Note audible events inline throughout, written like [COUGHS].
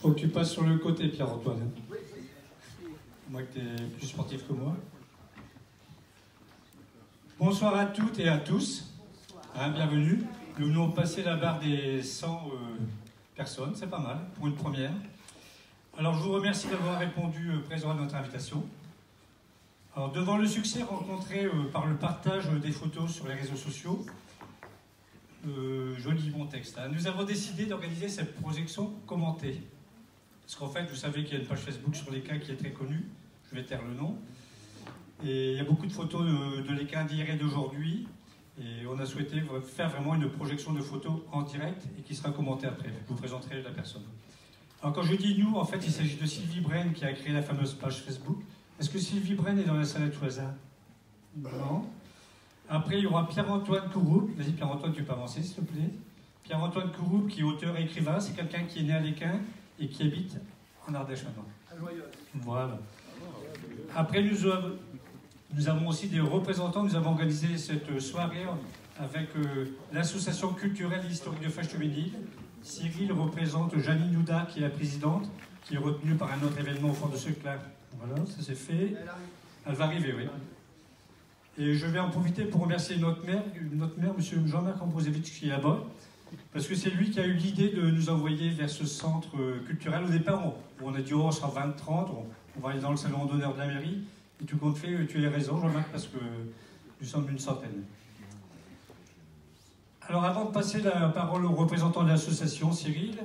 Faut que tu passes sur le côté, Pierre-Antoine. Moi que tu es plus sportif que moi. Bonsoir à toutes et à tous. Hein, bienvenue. Nous venons passer la barre des 100 euh, c'est pas mal pour une première. Alors je vous remercie d'avoir répondu euh, présent à notre invitation. Alors devant le succès rencontré euh, par le partage des photos sur les réseaux sociaux, joli bon texte, hein, nous avons décidé d'organiser cette projection commentée. Parce qu'en fait, vous savez qu'il y a une page Facebook sur les cas qui est très connue, je vais taire le nom. Et il y a beaucoup de photos de, de l'ECA d'hier et d'aujourd'hui. Et on a souhaité faire vraiment une projection de photos en direct et qui sera commentée après. Je vous présenterai la personne. Alors quand je dis nous, en fait, il s'agit de Sylvie Bren qui a créé la fameuse page Facebook. Est-ce que Sylvie Bren est dans la salle à tout hasard? Non. Après, il y aura Pierre-Antoine Couroup. Vas-y, Pierre-Antoine, tu peux avancer, s'il te plaît. Pierre-Antoine Couroup, qui est auteur et écrivain, c'est quelqu'un qui est né à l'Équin et qui habite en Ardèche maintenant. Voilà. Après, nous, nous avons aussi des représentants. Nous avons organisé cette soirée avec euh, l'association culturelle et historique de Fâche-Ménil. Cyril représente Janine Nouda, qui est la présidente, qui est retenue par un autre événement au fond de ce club. Voilà, ça c'est fait. Elle va arriver, oui. Et je vais en profiter pour remercier notre maire, notre maire, M. Jean-Marc Ambrosevich, qui est là-bas, parce que c'est lui qui a eu l'idée de nous envoyer vers ce centre euh, culturel. Au départ, on, on a dit, oh, on sera 20-30, on, va aller dans le salon d'honneur de la mairie. Et tout compte fait, tu as raison, Jean-Marc, parce que nous sommes une centaine. Alors avant de passer la parole au représentant de l'association, Cyril,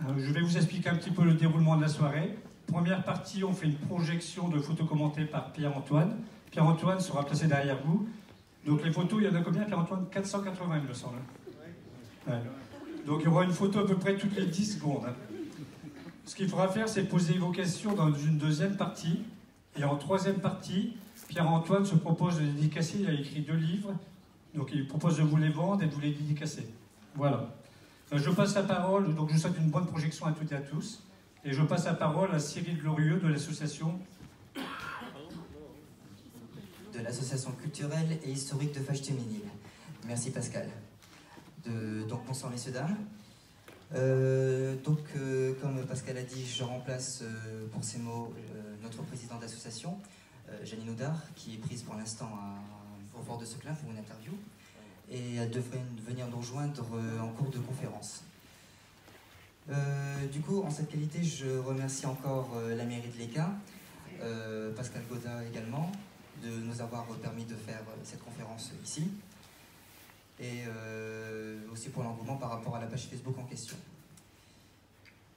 euh, je vais vous expliquer un petit peu le déroulement de la soirée. Première partie, on fait une projection de photos commentées par Pierre-Antoine. Pierre-Antoine sera placé derrière vous. Donc les photos, il y en a combien, Pierre-Antoine? 480, il me semble. Donc il y aura une photo à peu près toutes les 10 secondes. Hein. Ce qu'il faudra faire, c'est poser vos questions dans une deuxième partie. Et en troisième partie, Pierre-Antoine se propose de dédicacer. Il a écrit deux livres. Donc il propose de vous les vendre et de vous les dédicacer. Voilà. Euh, je passe la parole, donc je souhaite une bonne projection à toutes et à tous. Et je passe la parole à Cyril Glorieux de l'association de l'association culturelle et historique de Fâche-Téménil. Merci Pascal. donc bonsoir messieurs dames. Euh, donc, euh, comme Pascal a dit, je remplace pour ces mots notre président d'association, Janine Oudard, qui est prise pour l'instant au fort de Seclin pour une interview. Et elle devrait venir nous rejoindre en cours de conférence. du coup, en cette qualité, je remercie encore la mairie de l'ECA, Pascal Godin également, de nous avoir permis de faire cette conférence ici et euh, aussi pour l'engouement par rapport à la page Facebook en question.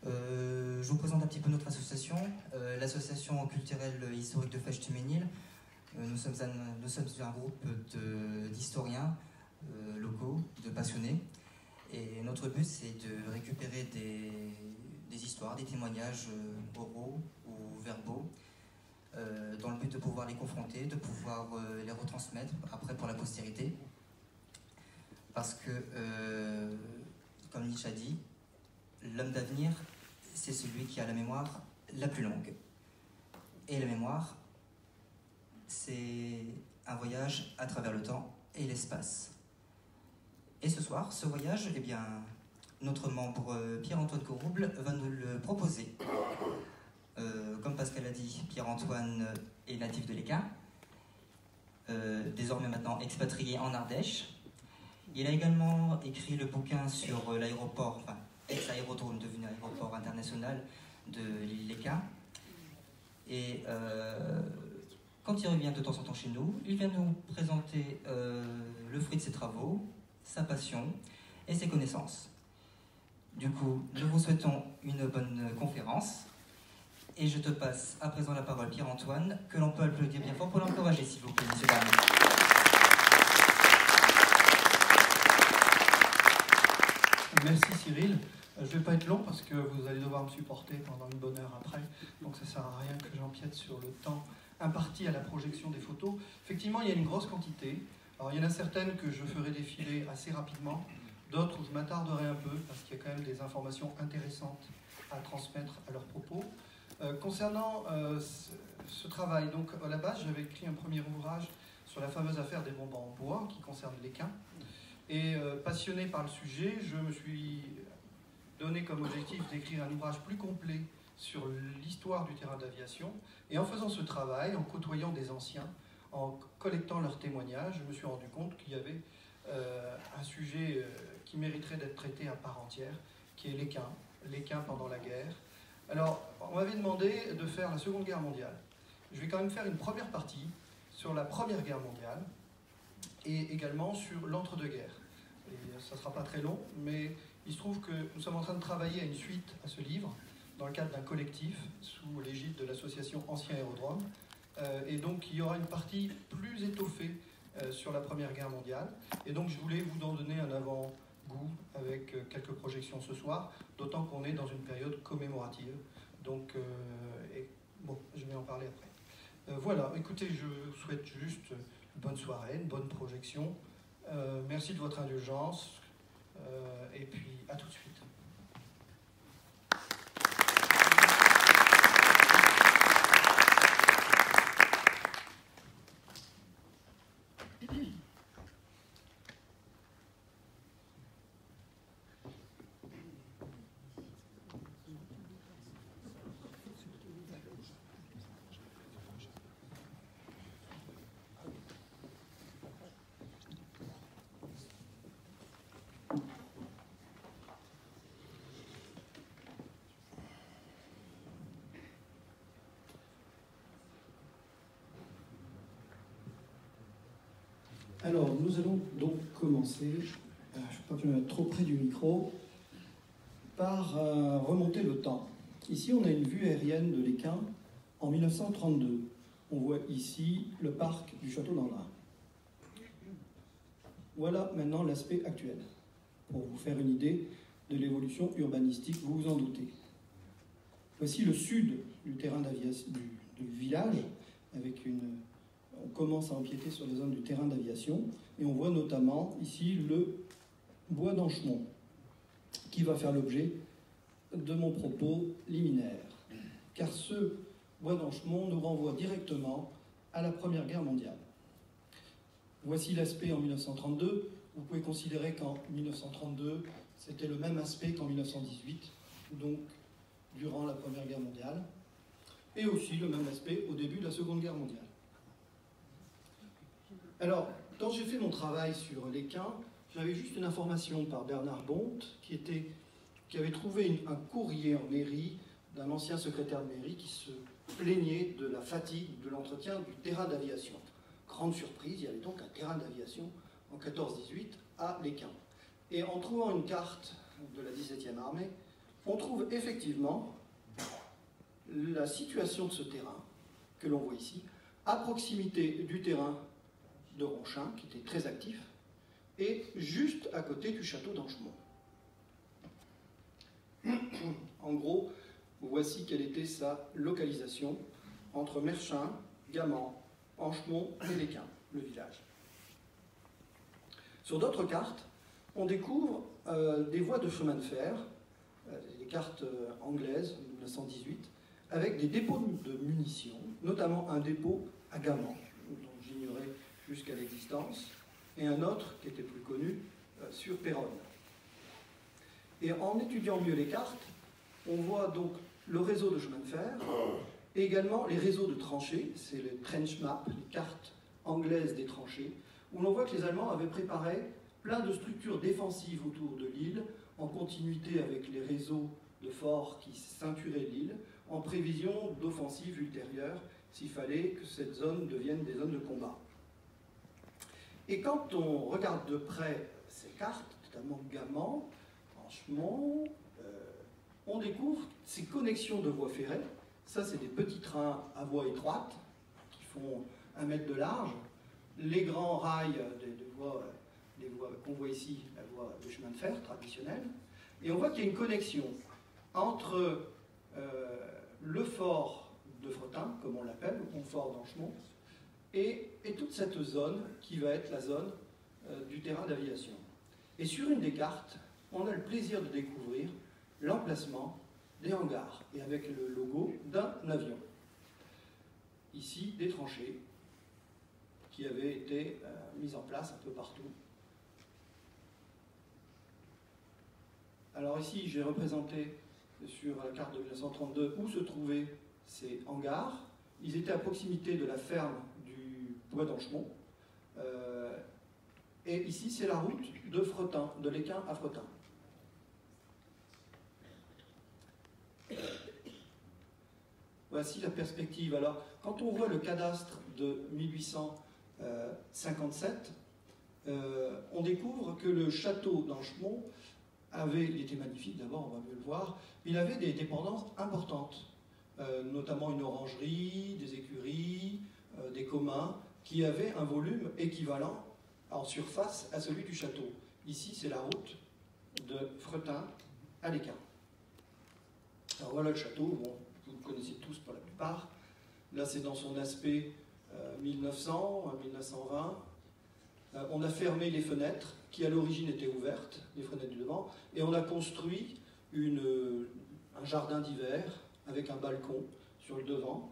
Euh, je vous présente un petit peu notre association, euh, l'association culturelle historique de Fèche-Tuménil. nous, sommes un, nous sommes un groupe d'historiens locaux, de passionnés, et notre but c'est de récupérer des, des, histoires, des témoignages oraux ou verbaux, dans le but de pouvoir les confronter, de pouvoir les retransmettre après pour la postérité parce que, euh, comme Nietzsche a dit, l'homme d'avenir, c'est celui qui a la mémoire la plus longue. Et la mémoire, c'est un voyage à travers le temps et l'espace. Et ce soir, ce voyage, eh bien, notre membre euh, Pierre-Antoine Corouble va nous le proposer. Euh, comme Pascal a dit, Pierre-Antoine est natif de l'Équin, désormais maintenant expatrié en Ardèche, il a également écrit le bouquin sur euh, l'aéroport, ex-aérodrome devenu aéroport international de l'île Léka. Et euh, quand il revient de temps en temps chez nous, il vient nous présenter euh, le fruit de ses travaux, sa passion et ses connaissances. Du coup, nous vous souhaitons une bonne conférence. Et je te passe à présent la parole, Pierre-Antoine, que l'on peut applaudir bien fort pour l'encourager, s'il vous plaît, messieurs dames. Merci Cyril. Euh, je ne vais pas être long parce que vous allez devoir me supporter pendant une bonne heure après. Donc ça ne sert à rien que j'empiète sur le temps imparti à la projection des photos. Effectivement, il y a une grosse quantité. Alors il y en a certaines que je ferai défiler assez rapidement. d'autres où je m'attarderai un peu parce qu'il y a quand même des informations intéressantes à transmettre à leur propos. Euh, concernant euh, ce, travail, donc à la base j'avais écrit un premier ouvrage sur la fameuse affaire des bombes en bois qui concerne l'équin. Et passionné par le sujet, je me suis donné comme objectif d'écrire un ouvrage plus complet sur l'histoire du terrain d'aviation. Et en faisant ce travail, en côtoyant des anciens, en collectant leurs témoignages, je me suis rendu compte qu'il y avait un sujet qui mériterait d'être traité à part entière, qui est l'équin, l'équin pendant la guerre. Alors, on m'avait demandé de faire la Seconde Guerre mondiale. Je vais quand même faire une première partie sur la Première Guerre mondiale et également sur l'entre-deux-guerres. Et ça ne sera pas très long, mais il se trouve que nous sommes en train de travailler à une suite à ce livre dans le cadre d'un collectif sous l'égide de l'association Ancien Aérodrome. Euh, et donc, il y aura une partie plus étoffée euh, sur la Première Guerre mondiale. Et donc, je voulais vous en donner un avant goût avec euh, quelques projections ce soir, d'autant qu'on est dans une période commémorative. Donc, bon, je vais en parler après. Voilà, écoutez, je vous souhaite juste une bonne soirée, une bonne projection. merci de votre indulgence et puis à tout de suite. Alors, nous allons donc commencer, euh, je ne sais pas trop près du micro, par euh, remonter le temps. Ici, on a une vue aérienne de l'Équin en 1932. On voit ici le parc du Château d'Andrin. Voilà maintenant l'aspect actuel, pour vous faire une idée de l'évolution urbanistique, vous vous en doutez. Voici le sud du terrain d'aviation du village, avec une commence à empiéter sur les zones du terrain d'aviation et on voit notamment ici le bois d'Anchemont qui va faire l'objet de mon propos liminaire. Car ce bois d'Anchemont nous renvoie directement à la Première Guerre mondiale. Voici l'aspect en 1932. Vous pouvez considérer qu'en 1932, c'était le même aspect qu'en 1918, donc durant la Première Guerre mondiale, et aussi le même aspect au début de la Seconde Guerre mondiale. Alors, quand j'ai fait mon travail sur l'équin, j'avais juste une information par Bernard Bonte, qui, avait trouvé un courrier en mairie d'un ancien secrétaire de mairie qui se plaignait de la fatigue de l'entretien du terrain d'aviation. Grande surprise, il y avait donc un terrain d'aviation en 14-18 à l'Équin. Et en trouvant une carte de la 17e armée, on trouve effectivement la situation de ce terrain, que l'on voit ici, à proximité du terrain de Ronchin, qui était très actif, et juste à côté du château d'Anchemont. [CLEARS THROAT] en gros, voici quelle était sa localisation entre Merchin, Gaman, Anchemont et Léquin, le village. Sur d'autres cartes, on découvre euh, des voies de chemin de fer, euh, des cartes euh, anglaises, 1918, avec des dépôts de munitions, notamment un dépôt à Gaman, jusqu'à l'existence, et un autre qui était plus connu euh, sur Péronne. Et en étudiant mieux les cartes, on voit donc le réseau de chemin de fer et également les réseaux de tranchées, c'est les trench maps, les cartes anglaises des tranchées, où l'on voit que les Allemands avaient préparé plein de structures défensives autour de l'île, en continuité avec les réseaux de forts qui ceinturaient l'île, en prévision d'offensives ultérieures s'il fallait que cette zone devienne des zones de combat. Et quand on regarde de près ces cartes, notamment Gaman, franchement, euh, on découvre ces connexions de voies ferrées. Ça, c'est des petits trains à voie étroite qui font un mètre de large. Les grands rails de, voies, qu'on voit ici, la voie de chemin de fer traditionnelle. Et on voit qu'il y a une connexion entre euh, le fort de Fretin, comme on l'appelle, le fort d'Anchemont, et, toute cette zone qui va être la zone euh, du terrain d'aviation. Et sur une des cartes, on a le plaisir de découvrir l'emplacement des hangars, et avec le logo d'un avion. Ici, des tranchées qui avaient été euh, mises en place un peu partout. Alors ici, j'ai représenté sur la carte de 1932 où se trouvaient ces hangars. Ils étaient à proximité de la ferme du Bois d'Anchemont. Euh, et ici, c'est la route de Fretin, de l'Équin à Fretin. Voici la perspective. Alors, quand on voit le cadastre de 1857, euh, on découvre que le château d'Anchemont avait, il était magnifique d'abord, on va mieux le voir, il avait des dépendances importantes, euh, notamment une orangerie, des écuries, des communs, qui avaient un volume équivalent en surface à celui du château. Ici, c'est la route de Fretin à l'Équin. Alors voilà le château, bon, vous le connaissez tous pour la plupart. Là, c'est dans son aspect 1900, 1920. Euh, on a fermé les fenêtres qui à l'origine étaient ouvertes, les fenêtres du devant, et on a construit un jardin d'hiver avec un balcon sur le devant.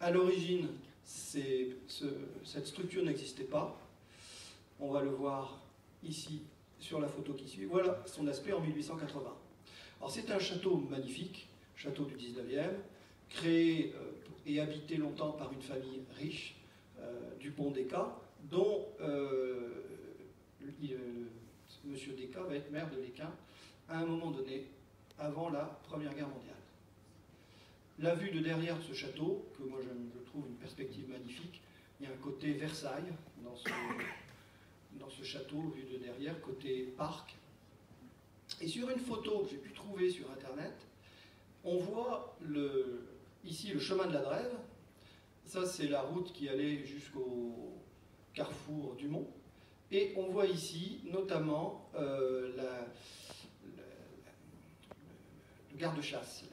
À l'origine, cette structure n'existait pas. On va le voir ici sur la photo qui suit. Voilà son aspect en 1880. Alors c'est un château magnifique, château du 19e, créé euh, et habité longtemps par une famille riche euh, du pont d'Eka, dont euh, M. Descas va être maire de l'Équin à un moment donné, avant la Première Guerre mondiale. La vue de derrière de ce château, que moi je, trouve une perspective magnifique, il y a un côté Versailles [COUGHS] dans ce, château, vue de derrière, côté parc. Et sur une photo que j'ai pu trouver sur Internet, on voit ici le chemin de la Drève. Ça, c'est la route qui allait jusqu'au carrefour du Mont. Et on voit ici notamment euh, le garde-chasse,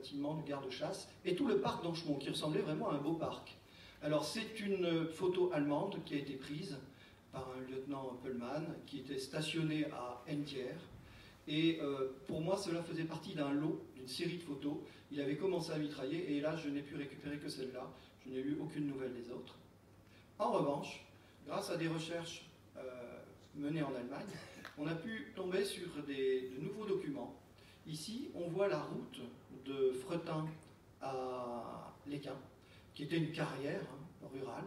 bâtiment du garde-chasse, et tout le parc d'Anchemont, qui ressemblait vraiment à un beau parc. Alors c'est une photo allemande qui a été prise par un lieutenant Pullman, qui était stationné à Entière. Et euh, pour moi, cela faisait partie d'un lot, d'une série de photos. Il avait commencé à mitrailler, et là, je n'ai pu récupérer que celle-là. Je n'ai eu aucune nouvelle des autres. En revanche, grâce à des recherches euh, menées en Allemagne, on a pu tomber sur de nouveaux documents. Ici, on voit la route de Fretin à Léquin, qui était une carrière hein, rurale.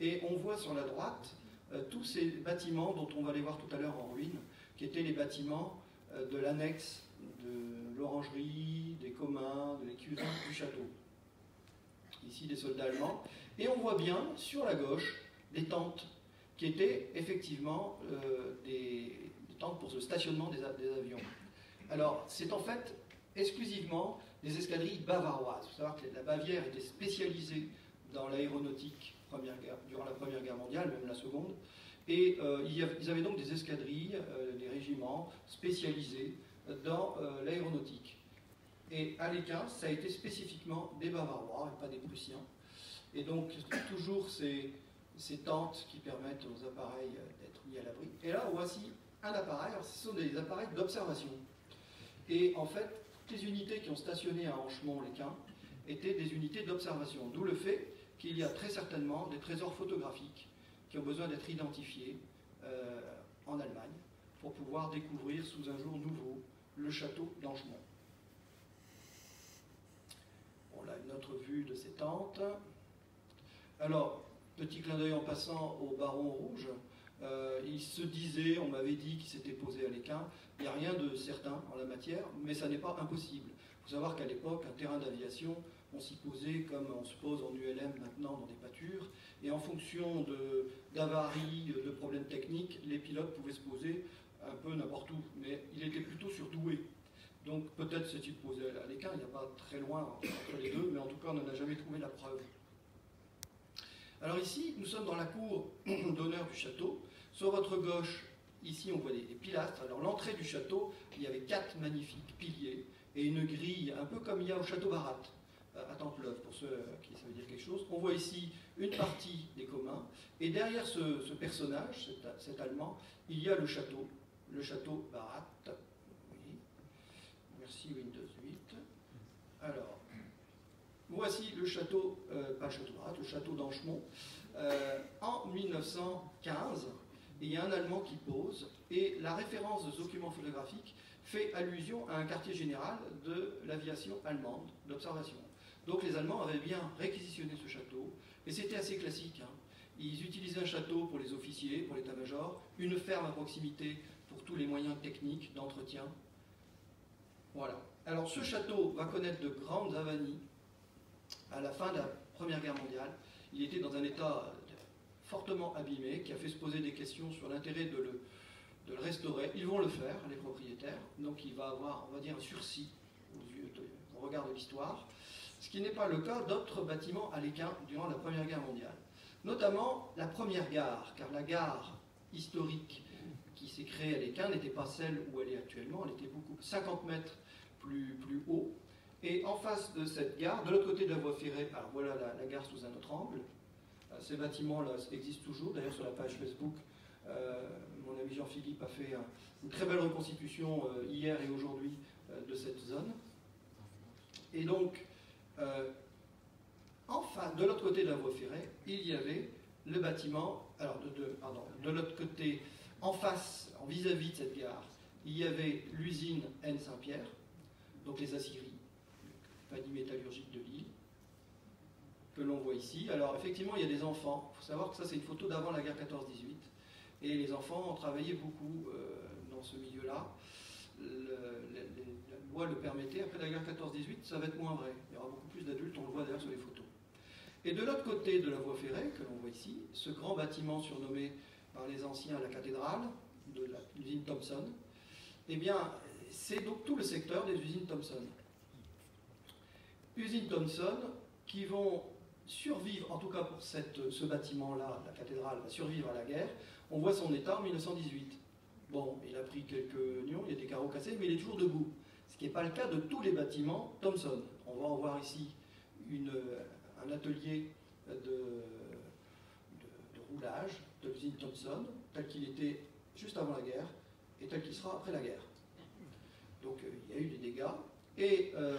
Et on voit sur la droite euh, tous ces bâtiments dont on va les voir tout à l'heure en ruine, qui étaient les bâtiments euh, de l'annexe de l'orangerie, des communs, de l'écurie du château. Ici, des soldats allemands. Et on voit bien, sur la gauche, des tentes qui étaient effectivement euh, des, tentes pour le stationnement des, avions. Alors, c'est en fait exclusivement des escadrilles bavaroises. Il faut savoir que la Bavière était spécialisée dans l'aéronautique durant la Première Guerre mondiale, même la Seconde. Et euh, ils avaient donc des escadrilles, euh, des régiments spécialisés dans l'aéronautique. Et à l'écart, ça a été spécifiquement des Bavarois et pas des Prussiens. Et donc, toujours ces, ces tentes qui permettent aux appareils d'être mis à l'abri. Et là, voici un appareil. Alors, ce sont des appareils d'observation. Et en fait, les unités qui ont stationné à Anchemont-les-Quins étaient des unités d'observation. D'où le fait qu'il y a très certainement des trésors photographiques qui ont besoin d'être identifiés euh, en Allemagne pour pouvoir découvrir sous un jour nouveau le château d'Anchemont. On a une autre vue de ces tentes. Alors, petit clin d'œil en passant au Baron Rouge, euh, il se disait, on m'avait dit qu'il s'était posé à l'équin, il n'y a rien de certain en la matière, mais ça n'est pas impossible. Il faut savoir qu'à l'époque, un terrain d'aviation, on s'y posait comme on se pose en ULM maintenant dans des pâtures, et en fonction d'avaries, de, de, problèmes techniques, les pilotes pouvaient se poser un peu n'importe où, mais il était plutôt sur Douai. Donc peut-être s'est-il posé à l'équin, il n'y a pas très loin entre les deux, mais en tout cas on n'en a jamais trouvé la preuve. Alors ici, nous sommes dans la cour [CLEARS THROAT] d'honneur du château. Sur votre gauche, ici, on voit des, pilastres. Alors l'entrée du château, il y avait quatre magnifiques piliers et une grille, un peu comme il y a au château Barat. à Templeuf, pour ceux qui ça dire quelque chose. On voit ici une partie des communs, et derrière ce, personnage, cet, Allemand, il y a le château, le château Barat. Merci Windows 8. Alors, voici le château, euh, pas château Barat, le château d'Anchemont, euh, en 1915. Il y a un Allemand qui pose, et la référence de ce document photographique fait allusion à un quartier général de l'aviation allemande d'observation. Donc les Allemands avaient bien réquisitionné ce château, et c'était assez classique. Hein. Ils utilisaient un château pour les officiers, pour l'état-major, une ferme à proximité pour tous les moyens techniques d'entretien. Voilà. Alors ce château va connaître de grandes avanies à la fin de la Première Guerre mondiale. Il était dans un état fortement abîmé, qui a fait se poser des questions sur l'intérêt de le, restaurer. Ils vont le faire, les propriétaires. Donc il va avoir, on va dire, un sursis au regard de l'histoire ce qui n'est pas le cas d'autres bâtiments à l'Équin durant la Première Guerre mondiale. Notamment la première gare, car la gare historique qui s'est créée à l'Équin n'était pas celle où elle est actuellement, elle était beaucoup 50 mètres plus, plus haut. Et en face de cette gare, de l'autre côté de la voie ferrée, alors voilà la, gare sous un autre angle, ces bâtiments-là existent toujours, d'ailleurs sur la page Facebook, euh, mon ami Jean-Philippe a fait une très belle reconstitution euh, hier et aujourd'hui de cette zone. Et donc, euh, enfin, de l'autre côté de la voie ferrée, il y avait le bâtiment, alors de, pardon, de l'autre côté, en face, en vis-à-vis de cette gare, il y avait l'usine N Saint-Pierre, donc les aciéries, le panier métallurgique de Lille, que l'on voit ici. Alors effectivement, il y a des enfants. Il faut savoir que ça, c'est une photo d'avant la guerre 14-18. Et les enfants ont travaillé beaucoup euh, dans ce milieu-là la loi le permettait. Après la guerre 14-18, ça va être moins vrai. Il y aura beaucoup plus d'adultes, on le voit d'ailleurs sur les photos. Et de l'autre côté de la voie ferrée, que l'on voit ici, ce grand bâtiment surnommé par les anciens la cathédrale de l'usine Thomson, eh bien, c'est donc tout le secteur des usines Thomson. Usines Thomson qui vont survivre, en tout cas pour cette, ce bâtiment-là, la cathédrale va survivre à la guerre. On voit son état en 1918. Bon, il a pris quelques nions, il y a des carreaux cassés, mais il est toujours debout. Ce qui n'est pas le cas de tous les bâtiments Thomson. On va en voir ici un atelier de, roulage de l'usine Thomson, tel qu'il était juste avant la guerre et tel qu'il sera après la guerre. Donc euh, il y a eu des dégâts. Et euh,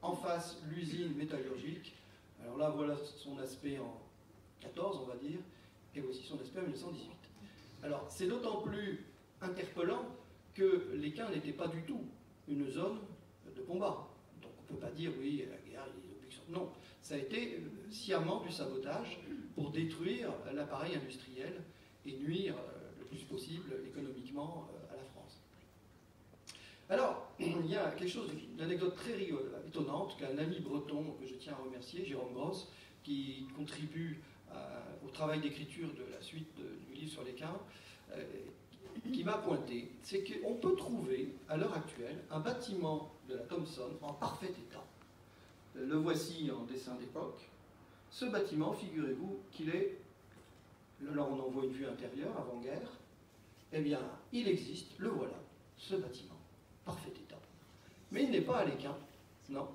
en face, l'usine métallurgique. Alors là, voilà son aspect en 14, on va dire, et voici son aspect en 1918. Alors c'est d'autant plus interpellant que l'Équin n'était pas du tout une zone de combat. Donc on ne peut pas dire, oui, la guerre, les Non, ça a été euh, sciemment du sabotage pour détruire l'appareil industriel et nuire euh, le plus possible économiquement euh, à la France. Alors, [CLEARS THROAT] il y a quelque chose, une anecdote très étonnante qu'un ami breton que je tiens à remercier, Jérôme Gross, qui contribue au travail d'écriture de la suite du livre sur les qui m'a pointé, c'est qu'on peut trouver à l'heure actuelle un bâtiment de la Thomson en parfait état. Le voici en dessin d'époque. Ce bâtiment, figurez-vous qu'il est, là on en voit une vue intérieure avant-guerre, eh bien, il existe, le voilà, ce bâtiment, Mais il n'est pas à l'Équin, non.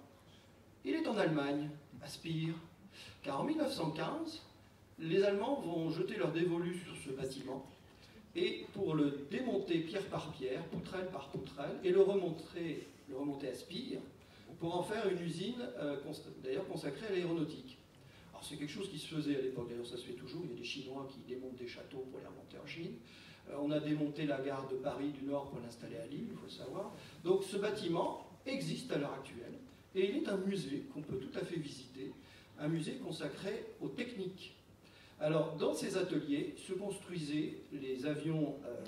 Il est en Allemagne, à Spire, car en 1915, les Allemands vont jeter leur dévolu sur ce bâtiment et pour le démonter pierre par pierre, poutrelle par poutrelle, et le remonter, le remonter à Spire, pour en faire une usine, euh, d'ailleurs consacrée à l'aéronautique. Alors c'est quelque chose qui se faisait à l'époque, d'ailleurs ça se fait toujours, il y a des Chinois qui démontent des châteaux pour les remonter en Chine. Euh, on a démonté la gare de Paris du Nord pour l'installer à Lille, il faut savoir. Donc ce bâtiment existe à l'heure actuelle, et il est un musée qu'on peut tout à fait visiter, un musée consacré aux techniques alors, dans ces ateliers se construisaient les avions euh,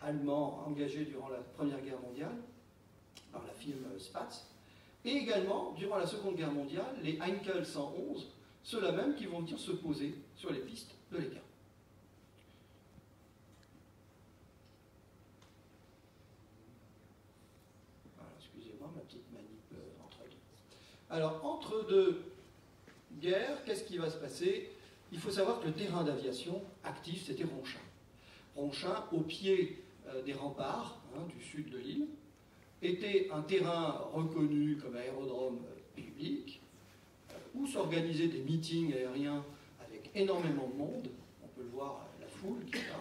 allemands engagés durant la Première Guerre mondiale par la firme Spatz, et également, durant la Seconde Guerre mondiale, les Heinkel 111, ceux-là même qui vont venir se poser sur les pistes de l'écart. excusez-moi, ma euh, entre Alors, entre deux guerres, qu'est-ce qui va se passer? Il faut savoir que le terrain d'aviation actif, c'était Ronchin. Ronchin, au pied euh, des remparts hein, du sud de l'île, était un terrain reconnu comme aérodrome public, où s'organisaient des meetings aériens avec énormément de monde, on peut le voir la foule qui est là,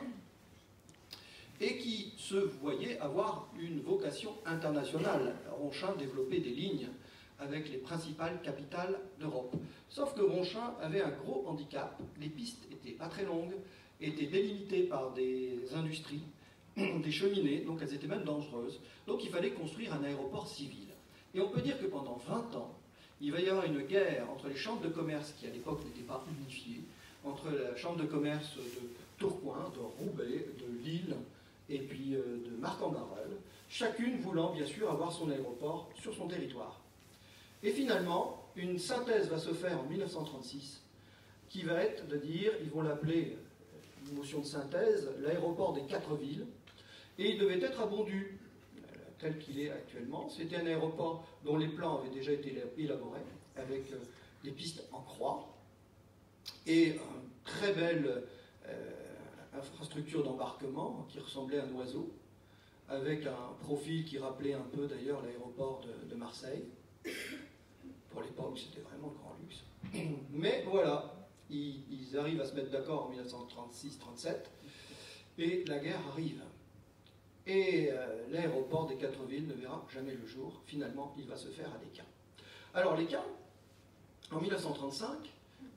et qui se voyait avoir une vocation internationale. Ronchin développait des lignes avec les principales capitales d'Europe. Sauf que Ronchin avait un gros handicap, les pistes étaient pas très longues, étaient délimitées par des industries, [CLEARS THROAT] des cheminées, donc elles étaient même dangereuses. Donc il fallait construire un aéroport civil. Et on peut dire que pendant 20 ans, il va y avoir une guerre entre les chambres de commerce, qui à l'époque n'étaient pas unifiées, entre la chambre de commerce de Tourcoing, de Roubaix, de Lille, et puis euh, de Marc-en-Barœul, chacune voulant bien sûr avoir son aéroport sur son territoire. Et finalement, une synthèse va se faire en 1936 qui va être de dire, ils vont l'appeler, euh, une notion de synthèse, l'aéroport des quatre villes, et il devait être à Bondu, euh, tel qu'il est actuellement. C'était un aéroport dont les plans avaient déjà été élaborés, avec des pistes en croix, et une très belle infrastructure d'embarquement qui ressemblait à un oiseau, avec un profil qui rappelait un peu d'ailleurs l'aéroport de, Marseille. Pour l'époque, c'était vraiment le grand luxe. [CLEARS THROAT] Mais voilà, ils, arrivent à se mettre d'accord en 1936-37, et la guerre arrive. Et euh, l'aéroport des quatre villes ne verra jamais le jour. Finalement, il va se faire à Léquin. Alors Léquin, en 1935,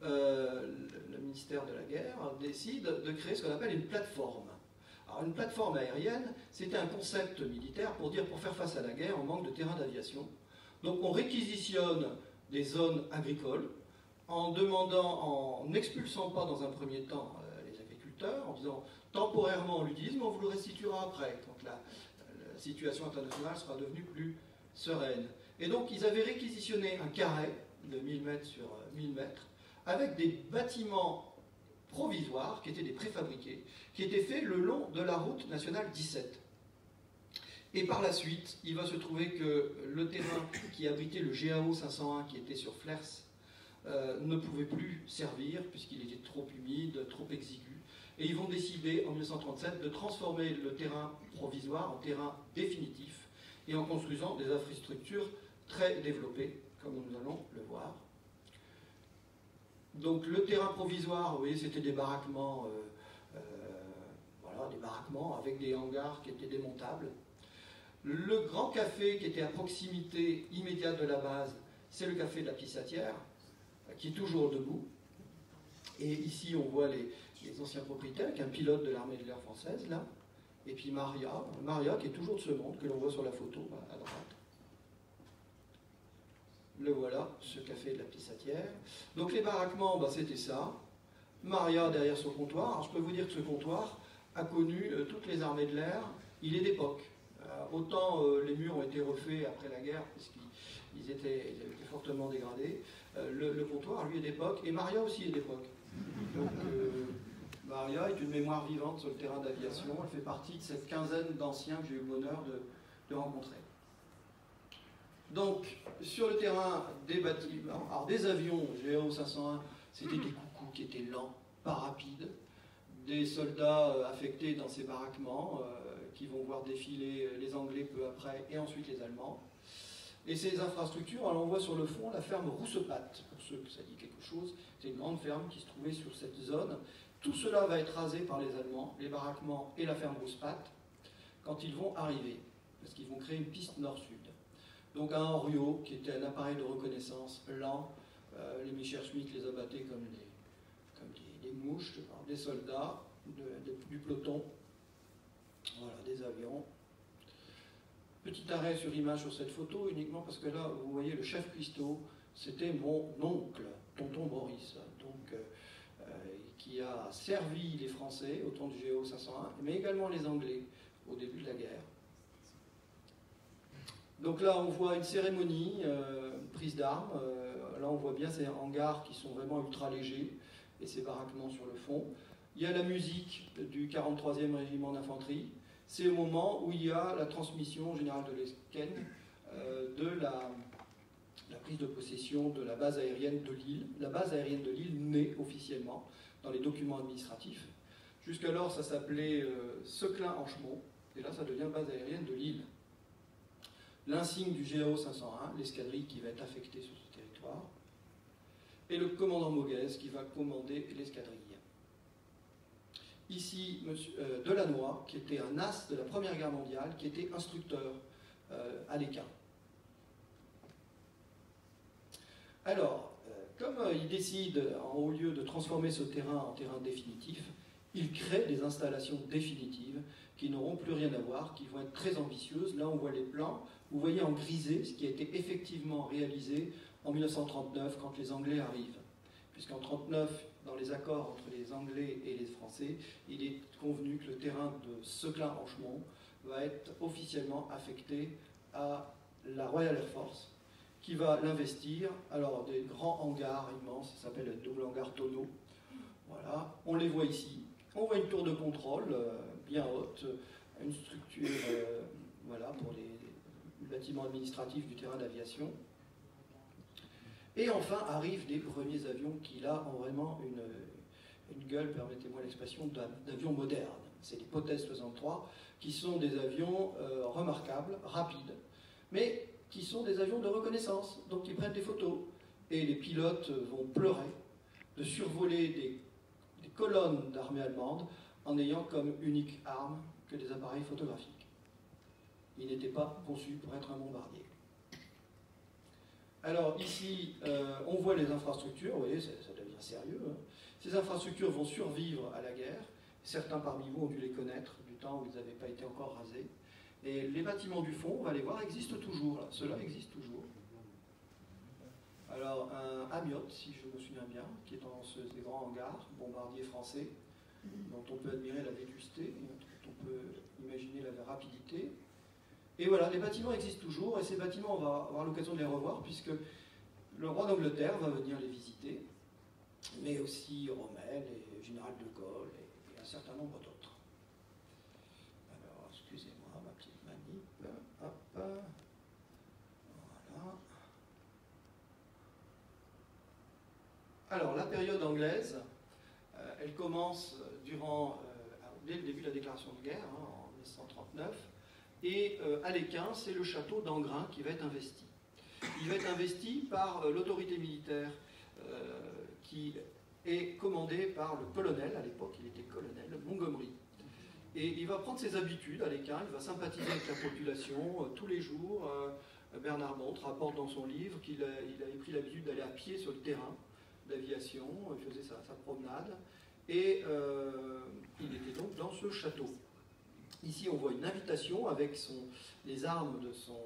euh, le ministère de la Guerre décide de créer ce qu'on appelle une plateforme. Alors une plateforme aérienne, c'était un concept militaire pour dire pour faire face à la guerre, on manque de terrain d'aviation. Donc on réquisitionne des zones agricoles en demandant, en n'expulsant pas dans un premier temps euh, les agriculteurs, en disant temporairement on l'utilise, mais on vous le restituera après, quand la, la situation internationale sera devenue plus sereine. Et donc ils avaient réquisitionné un carré de 1000 mètres sur 1000 euh, mètres avec des bâtiments provisoires, qui étaient des préfabriqués, qui étaient faits le long de la route nationale 17. Et par la suite, il va se trouver que le terrain qui abritait le GAO 501, qui était sur Flers, euh, ne pouvait plus servir, puisqu'il était trop humide, trop exigu. Et ils vont décider, en 1937, de transformer le terrain provisoire en terrain définitif, et en construisant des infrastructures très développées, comme nous allons le voir. Donc le terrain provisoire, voyez, c'était des baraquements, euh, euh, voilà, des baraquements avec des hangars qui étaient démontables. Le grand café qui était à proximité immédiate de la base, c'est le café de la Pissatière, qui est toujours debout. Et ici, on voit les, anciens propriétaires, avec un pilote de l'armée de l'air française, là. Et puis Maria, Maria qui est toujours de ce monde, que l'on voit sur la photo à droite. Le voilà, ce café de la Pissatière. Donc les baraquements, bah, c'était ça. Maria derrière son comptoir. Je peux vous dire que ce comptoir a connu euh, toutes les armées de l'air. Il est d'époque. Euh, autant euh, les murs ont été refaits après la guerre, puisqu'ils étaient, étaient, fortement dégradés. Le, comptoir, lui, est d'époque. Et Maria aussi est d'époque. Maria est une mémoire vivante sur le terrain d'aviation. Elle fait partie de cette quinzaine d'anciens que j'ai eu le bonheur de rencontrer. Donc, sur le terrain des bâtiments, alors des avions GAO 501, c'était des coucous qui étaient lents, pas rapides, des soldats euh, affectés dans ces baraquements euh, qui vont voir défiler les Anglais peu après et ensuite les Allemands. Et ces infrastructures, alors on voit sur le fond la ferme Roussepatte, pour ceux que ça dit quelque chose, c'est une grande ferme qui se trouvait sur cette zone. Tout cela va être rasé par les Allemands, les baraquements et la ferme Roussepatte, quand ils vont arriver, parce qu'ils vont créer une piste nord-sud. Donc un Henriot, qui était un appareil de reconnaissance lent, euh, les Messerschmitt les abattaient comme des, mouches, des soldats du peloton. Des avions. Petit arrêt sur image sur cette photo, uniquement parce que là, vous voyez, le chef Christo, c'était mon oncle, tonton Boris, donc, euh, euh, qui a servi les Français au temps du GO 501, mais également les Anglais au début de la guerre. Donc là, on voit une cérémonie, euh, prise d'armes. Euh, là, on voit bien ces hangars qui sont vraiment ultra légers et ces baraquements sur le fond. Il y a la musique du 43e régiment d'infanterie. C'est au moment où il y a la transmission générale de l'Esken euh, de la, prise de possession de la base aérienne de Lille. La base aérienne de Lille naît officiellement dans les documents administratifs. Jusqu'alors, ça s'appelait Seclin-Anchemont, et là, ça devient base aérienne de Lille l'insigne du GAO 501, l'escadrille qui va être affectée sur ce territoire. et le commandant Moguez qui va commander l'escadrille. Ici, M. Euh, Delannoy, qui était un as de la Première Guerre mondiale, qui était instructeur euh, à l'ECA. Alors, euh, comme il décide en haut lieu de transformer ce terrain en terrain définitif, il crée des installations définitives qui n'auront plus rien à voir, qui vont être très ambitieuses. Là, on voit les plans. Vous voyez en grisé ce qui a été effectivement réalisé en 1939 quand les Anglais arrivent. Puisqu'en 1939, dans les accords entre les Anglais et les Français, il est convenu que le terrain de Seclin-Hanchemont va être officiellement affecté à la Royal Air Force, qui va l'investir. Alors, des grands hangars immenses, ça s'appelle le double hangar tonneau. Voilà, on les voit ici. On voit une tour de contrôle euh, bien haute, une structure euh, voilà, pour les bâtiments administratifs du terrain d'aviation. Et enfin arrivent des premiers avions qui là ont vraiment une, gueule, permettez-moi l'expression, d'avions modernes. C'est les Potes 63, qui sont des avions euh, remarquables, rapides, mais qui sont des avions de reconnaissance, donc ils prennent des photos. Et les pilotes vont pleurer de survoler des, des colonnes d'armée allemande en ayant comme unique arme que des appareils photographiques. Ils n'étaient pas conçus pour être un bombardier. Alors ici, euh, on voit les infrastructures, vous voyez, ça, devient sérieux. Hein. Ces infrastructures vont survivre à la guerre. Certains parmi vous ont dû les connaître du temps où ils n'avaient pas été encore rasés. Et les bâtiments du fond, on va les voir, existent toujours. Ceux-là existent toujours. Alors, un Amiot, si je me souviens bien, qui est dans ces grands hangars, bombardier français, dont on peut admirer la vétusté, dont on peut imaginer la rapidité, et voilà, les bâtiments existent toujours, et ces bâtiments, on va avoir l'occasion de les revoir, puisque le roi d'Angleterre va venir les visiter, mais aussi Rommel et Général de Gaulle et, un certain nombre d'autres. Alors, excusez-moi, ma petite manip. Hop. Voilà. Alors, la période anglaise, euh, elle commence durant, euh, dès le début de la déclaration de guerre, hein, en 1939, et euh, à l'Équin, c'est le château d'Angrin qui va être investi. Il va être investi par euh, l'autorité militaire euh, qui est commandée par le colonel, à l'époque il était colonel, Montgomery. Et il va prendre ses habitudes à l'Équin, il va sympathiser avec la population tous les jours. Bernard Montre rapporte dans son livre qu'il avait pris l'habitude d'aller à pied sur le terrain d'aviation, il faisait sa, promenade, et il était donc dans ce château. Ici, on voit une invitation avec les armes de, son,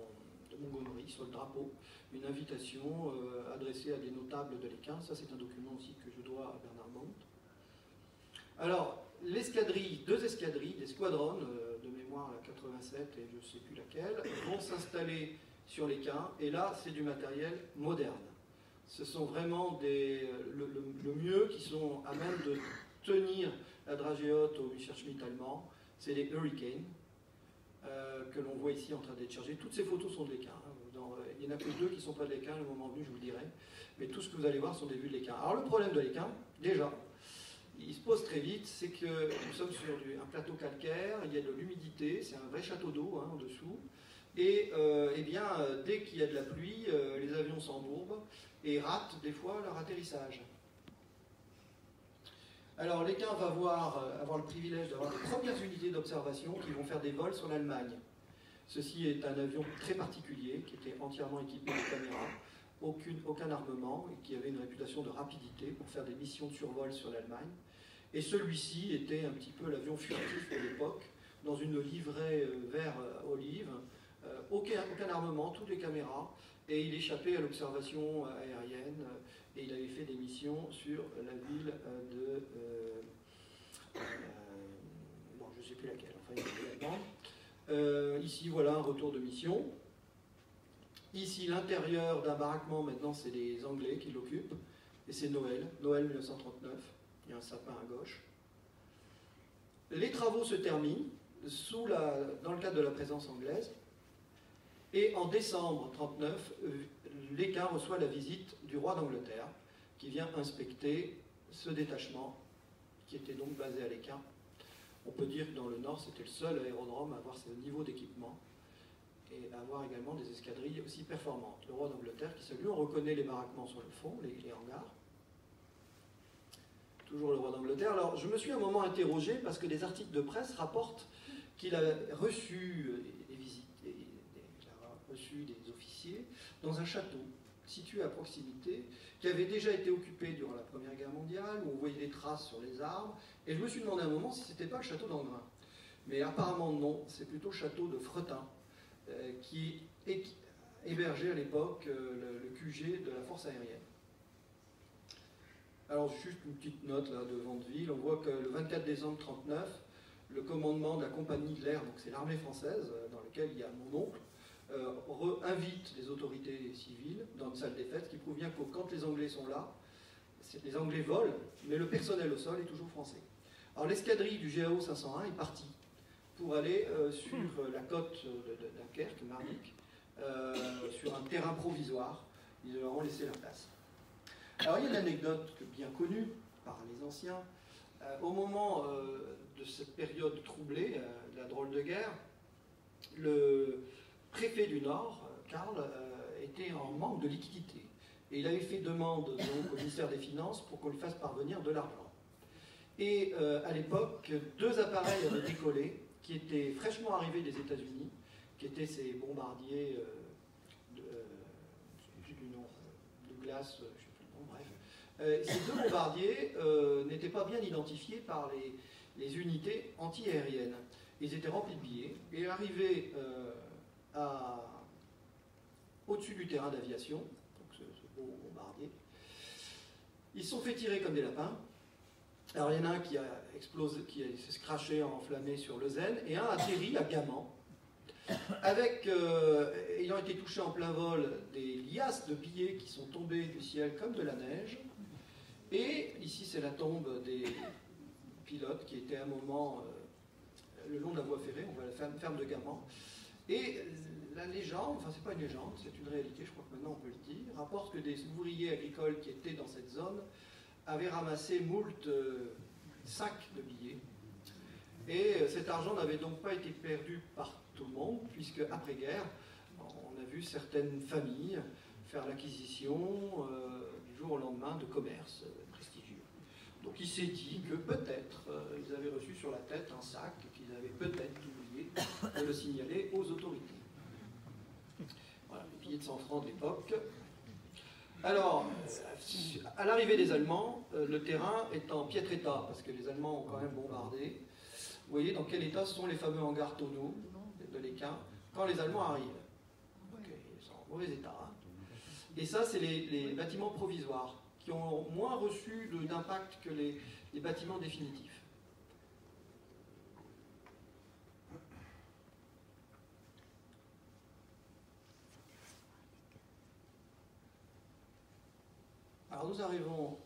Montgomery sur le drapeau, une invitation euh, adressée à des notables de l'Équin. Ça, c'est un document aussi que je dois à Bernard Montt. Alors, l'escadrille, deux escadrilles, des squadrons, euh, de mémoire la 87 et je ne sais plus laquelle, vont s'installer sur l'Équin, et là, c'est du matériel moderne. Ce sont vraiment des, le, mieux qui sont à même de tenir la dragée haute au Schmidt allemand, c'est les Hurricanes, euh, que l'on voit ici en train d'être chargés. Toutes ces photos sont de l'équin. Hein. Euh, il n'y en a que deux qui ne sont pas de l'équin, le moment venu, je vous le dirai. Mais tout ce que vous allez voir sont des vues de l'équin. Alors le problème de l'équin, déjà, il se pose très vite, c'est que nous sommes sur un plateau calcaire, il y a de l'humidité, c'est un vrai château d'eau hein, en dessous. Et euh, eh bien, dès qu'il y a de la pluie, les avions s'embourbent et ratent des fois leur atterrissage. Alors l'Équin va euh, avoir le privilège d'avoir les premières unités d'observation qui vont faire des vols sur l'Allemagne. Ceci est un avion très particulier qui était entièrement équipé de caméras, aucun armement et qui avait une réputation de rapidité pour faire des missions de survol sur l'Allemagne. Et celui-ci était un petit peu l'avion furtif de l'époque, dans une livrée euh, vert euh, olive, aucun, aucun, armement, toutes les caméras, et il échappait à l'observation aérienne et il avait fait des missions sur la ville euh, de. Euh, euh, bon, je ne sais plus laquelle, enfin, ici, voilà un retour de mission. Ici, l'intérieur d'un baraquement, maintenant, c'est les Anglais qui l'occupent. Et c'est Noël, Noël 1939. Il y a un sapin à gauche. Les travaux se terminent dans le cadre de la présence anglaise. Et en décembre 1939, l'Équin reçoit la visite du roi d'Angleterre, qui vient inspecter ce détachement, qui était donc basé à l'Équin. On peut dire que dans le nord, c'était le seul aérodrome à avoir ce niveau d'équipement et à avoir également des escadrilles aussi performantes. Le roi d'Angleterre qui salue, on reconnaît les baraquements sur le fond, les, hangars. toujours le roi d'Angleterre. Alors, je me suis un moment interrogé parce que des articles de presse rapportent qu'il a reçu des visites, il a reçu des officiers dans un château situé à proximité, qui avait déjà été occupé durant la Première Guerre mondiale, où on voyait des traces sur les arbres, et je me suis demandé un moment si c'était pas le château d'Angrin. Mais apparemment non, c'est plutôt le château de Fretin, euh, qui hébergeait à l'époque euh, le, QG de la force aérienne. Alors juste une petite note là, de Vandeville, on voit que le 24 décembre 1939, le commandement de la compagnie de l'air, donc c'est l'armée française, euh, dans laquelle il y a mon oncle, invite les autorités civiles dans une salle des fêtes, qui prouve bien que quand les Anglais sont là, les Anglais volent, mais le personnel au sol est toujours français. Alors l'escadrille du GAO 501 est partie pour aller euh, sur euh, la côte de, Dunkerque, Marnic, euh, sur un terrain provisoire. Ils leur ont laissé la place. Alors il y a une anecdote bien connue par les anciens. au moment de cette période troublée, de la drôle de guerre, le préfet du Nord, Karl, était en manque de liquidité. Et il avait fait demande donc, au ministère des Finances pour qu'on lui fasse parvenir de l'argent. Et à l'époque, deux appareils avaient décollé qui étaient fraîchement arrivés des États-Unis, qui étaient ces bombardiers euh, de, euh, du nom, euh, Douglas, je ne sais plus le nom, bref. ces deux bombardiers n'étaient pas bien identifiés par les, les unités anti-aériennes. Ils étaient remplis de billets et arrivés au-dessus du terrain d'aviation, donc ce, beau bombardier, ils se sont fait tirer comme des lapins alors il y en a un qui a explosé, qui s'est scratché, enflammé sur le zen, et un a atterri à Gaman, avec, euh, ayant été touché en plein vol, des liasses de billets qui sont tombés du ciel comme de la neige. Et ici c'est la tombe des pilotes qui étaient à un moment euh, le long de la voie ferrée, on voit la ferme, de Gaman. Et la légende, enfin c'est pas une légende, c'est une réalité, je crois que maintenant on peut le dire, rapporte que des ouvriers agricoles qui étaient dans cette zone avait ramassé moult euh, sacs de billets. Et euh, cet argent n'avait donc pas été perdu par tout le monde, puisque après-guerre, on a vu certaines familles faire l'acquisition euh, du jour au lendemain de commerces prestigieux. Donc il s'est dit que peut-être ils avaient reçu sur la tête un sac qu'ils avaient peut-être oublié de le signaler aux autorités. Voilà, les billets de 100 francs de l'époque, alors, à l'arrivée des Allemands, euh, le terrain est en piètre état, parce que les Allemands ont quand même bombardé. Vous voyez dans quel état sont les fameux hangars tonneaux de l'Équin quand les Allemands arrivent. ils sont en mauvais état. Hein. Et ça, c'est les, bâtiments provisoires, qui ont moins reçu d'impact que les bâtiments définitifs. Alors nous arrivons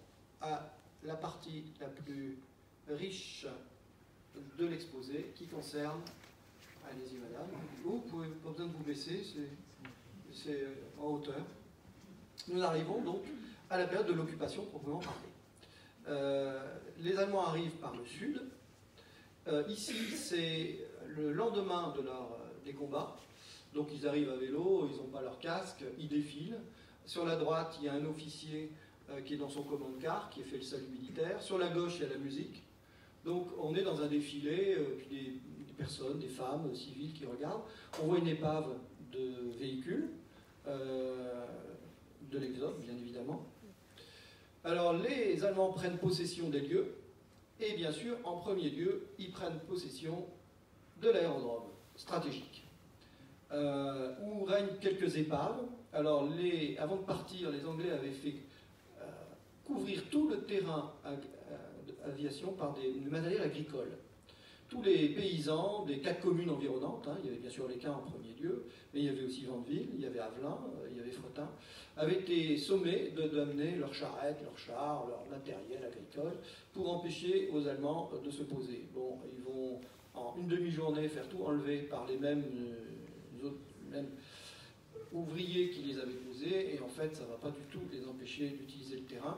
à la partie la plus riche de l'exposé qui concerne, allez-y madame, vous pouvez pas besoin de vous baisser, c'est euh, en hauteur. Nous arrivons donc à la période de l'occupation proprement parlée. Euh, les Allemands arrivent par le sud. Euh, ici, c'est le lendemain de leur, des combats. Donc ils arrivent à vélo, ils n'ont pas leur casque, ils défilent. Sur la droite, il y a un officier qui est dans son commande-car, qui a fait le salut militaire. Sur la gauche, il y a la musique. Donc on est dans un défilé, euh, puis des, personnes, des femmes euh, civiles qui regardent. On voit une épave de véhicules, de l'Exode, bien évidemment. Alors les Allemands prennent possession des lieux, et bien sûr, en premier lieu, ils prennent possession de l'aérodrome stratégique, où règnent quelques épaves. Alors, les, avant de partir, les Anglais avaient fait couvrir tout le terrain d'aviation par des, matériel agricole. Tous les paysans des quatre communes environnantes, hein, il y avait bien sûr les cas en premier lieu, mais il y avait aussi Vandeville, il y avait Avelin, euh, il y avait Fretin, avaient été sommés d'amener leurs charrettes, leurs chars, leur matériel agricole pour empêcher aux Allemands de se poser. Bon, ils vont en une demi-journée faire tout enlever par les euh, mêmes ouvriers qui les avaient posés, et en fait, ça ne va pas du tout les empêcher d'utiliser le terrain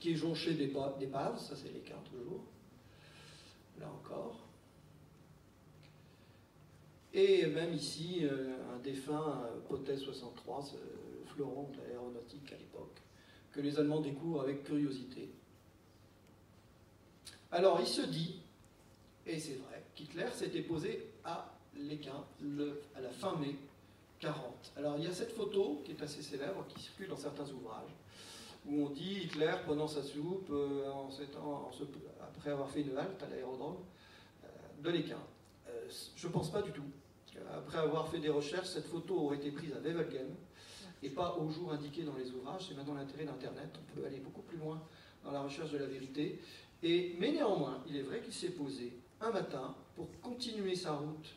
qui est jonché d'épaves, ça c'est l'écart toujours, là encore. Et même ici, euh, un défunt euh, Potet 63, le fleuron de l'aéronautique à l'époque, que les Allemands découvrent avec curiosité. Alors il se dit, et c'est vrai, qu'Hitler s'était posé à l'Équin à la fin mai 40. Alors il y a cette photo qui est assez célèbre, qui circule dans certains ouvrages, où on dit Hitler prenant sa soupe euh, en, après avoir fait une halte à l'aérodrome euh, de l'Équin. Euh, je ne pense pas du tout. Après avoir fait des recherches, cette photo aurait été prise à Wevelgem et pas au jour indiqué dans les ouvrages. C'est maintenant l'intérêt d'Internet. On peut aller beaucoup plus loin dans la recherche de la vérité. Et, mais néanmoins, il est vrai qu'il s'est posé un matin pour continuer sa route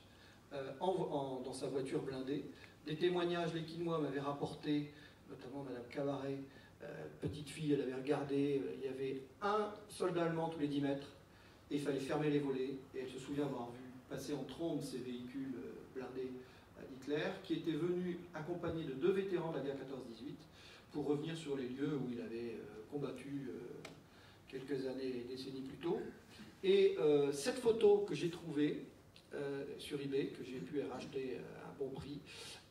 dans sa voiture blindée des témoignages, les Quinois m'avaient rapporté, notamment Madame Cabaret, euh, petite fille, elle avait regardé, euh, il y avait un soldat allemand tous les 10 mètres, et il fallait fermer les volets, et elle se souvient avoir vu passer en trombe ces véhicules euh, blindés d'Hitler, qui était venu accompagné de deux vétérans de la guerre 14-18 pour revenir sur les lieux où il avait combattu quelques années et décennies plus tôt. Et cette photo que j'ai trouvée sur eBay, que j'ai pu racheter à un bon prix,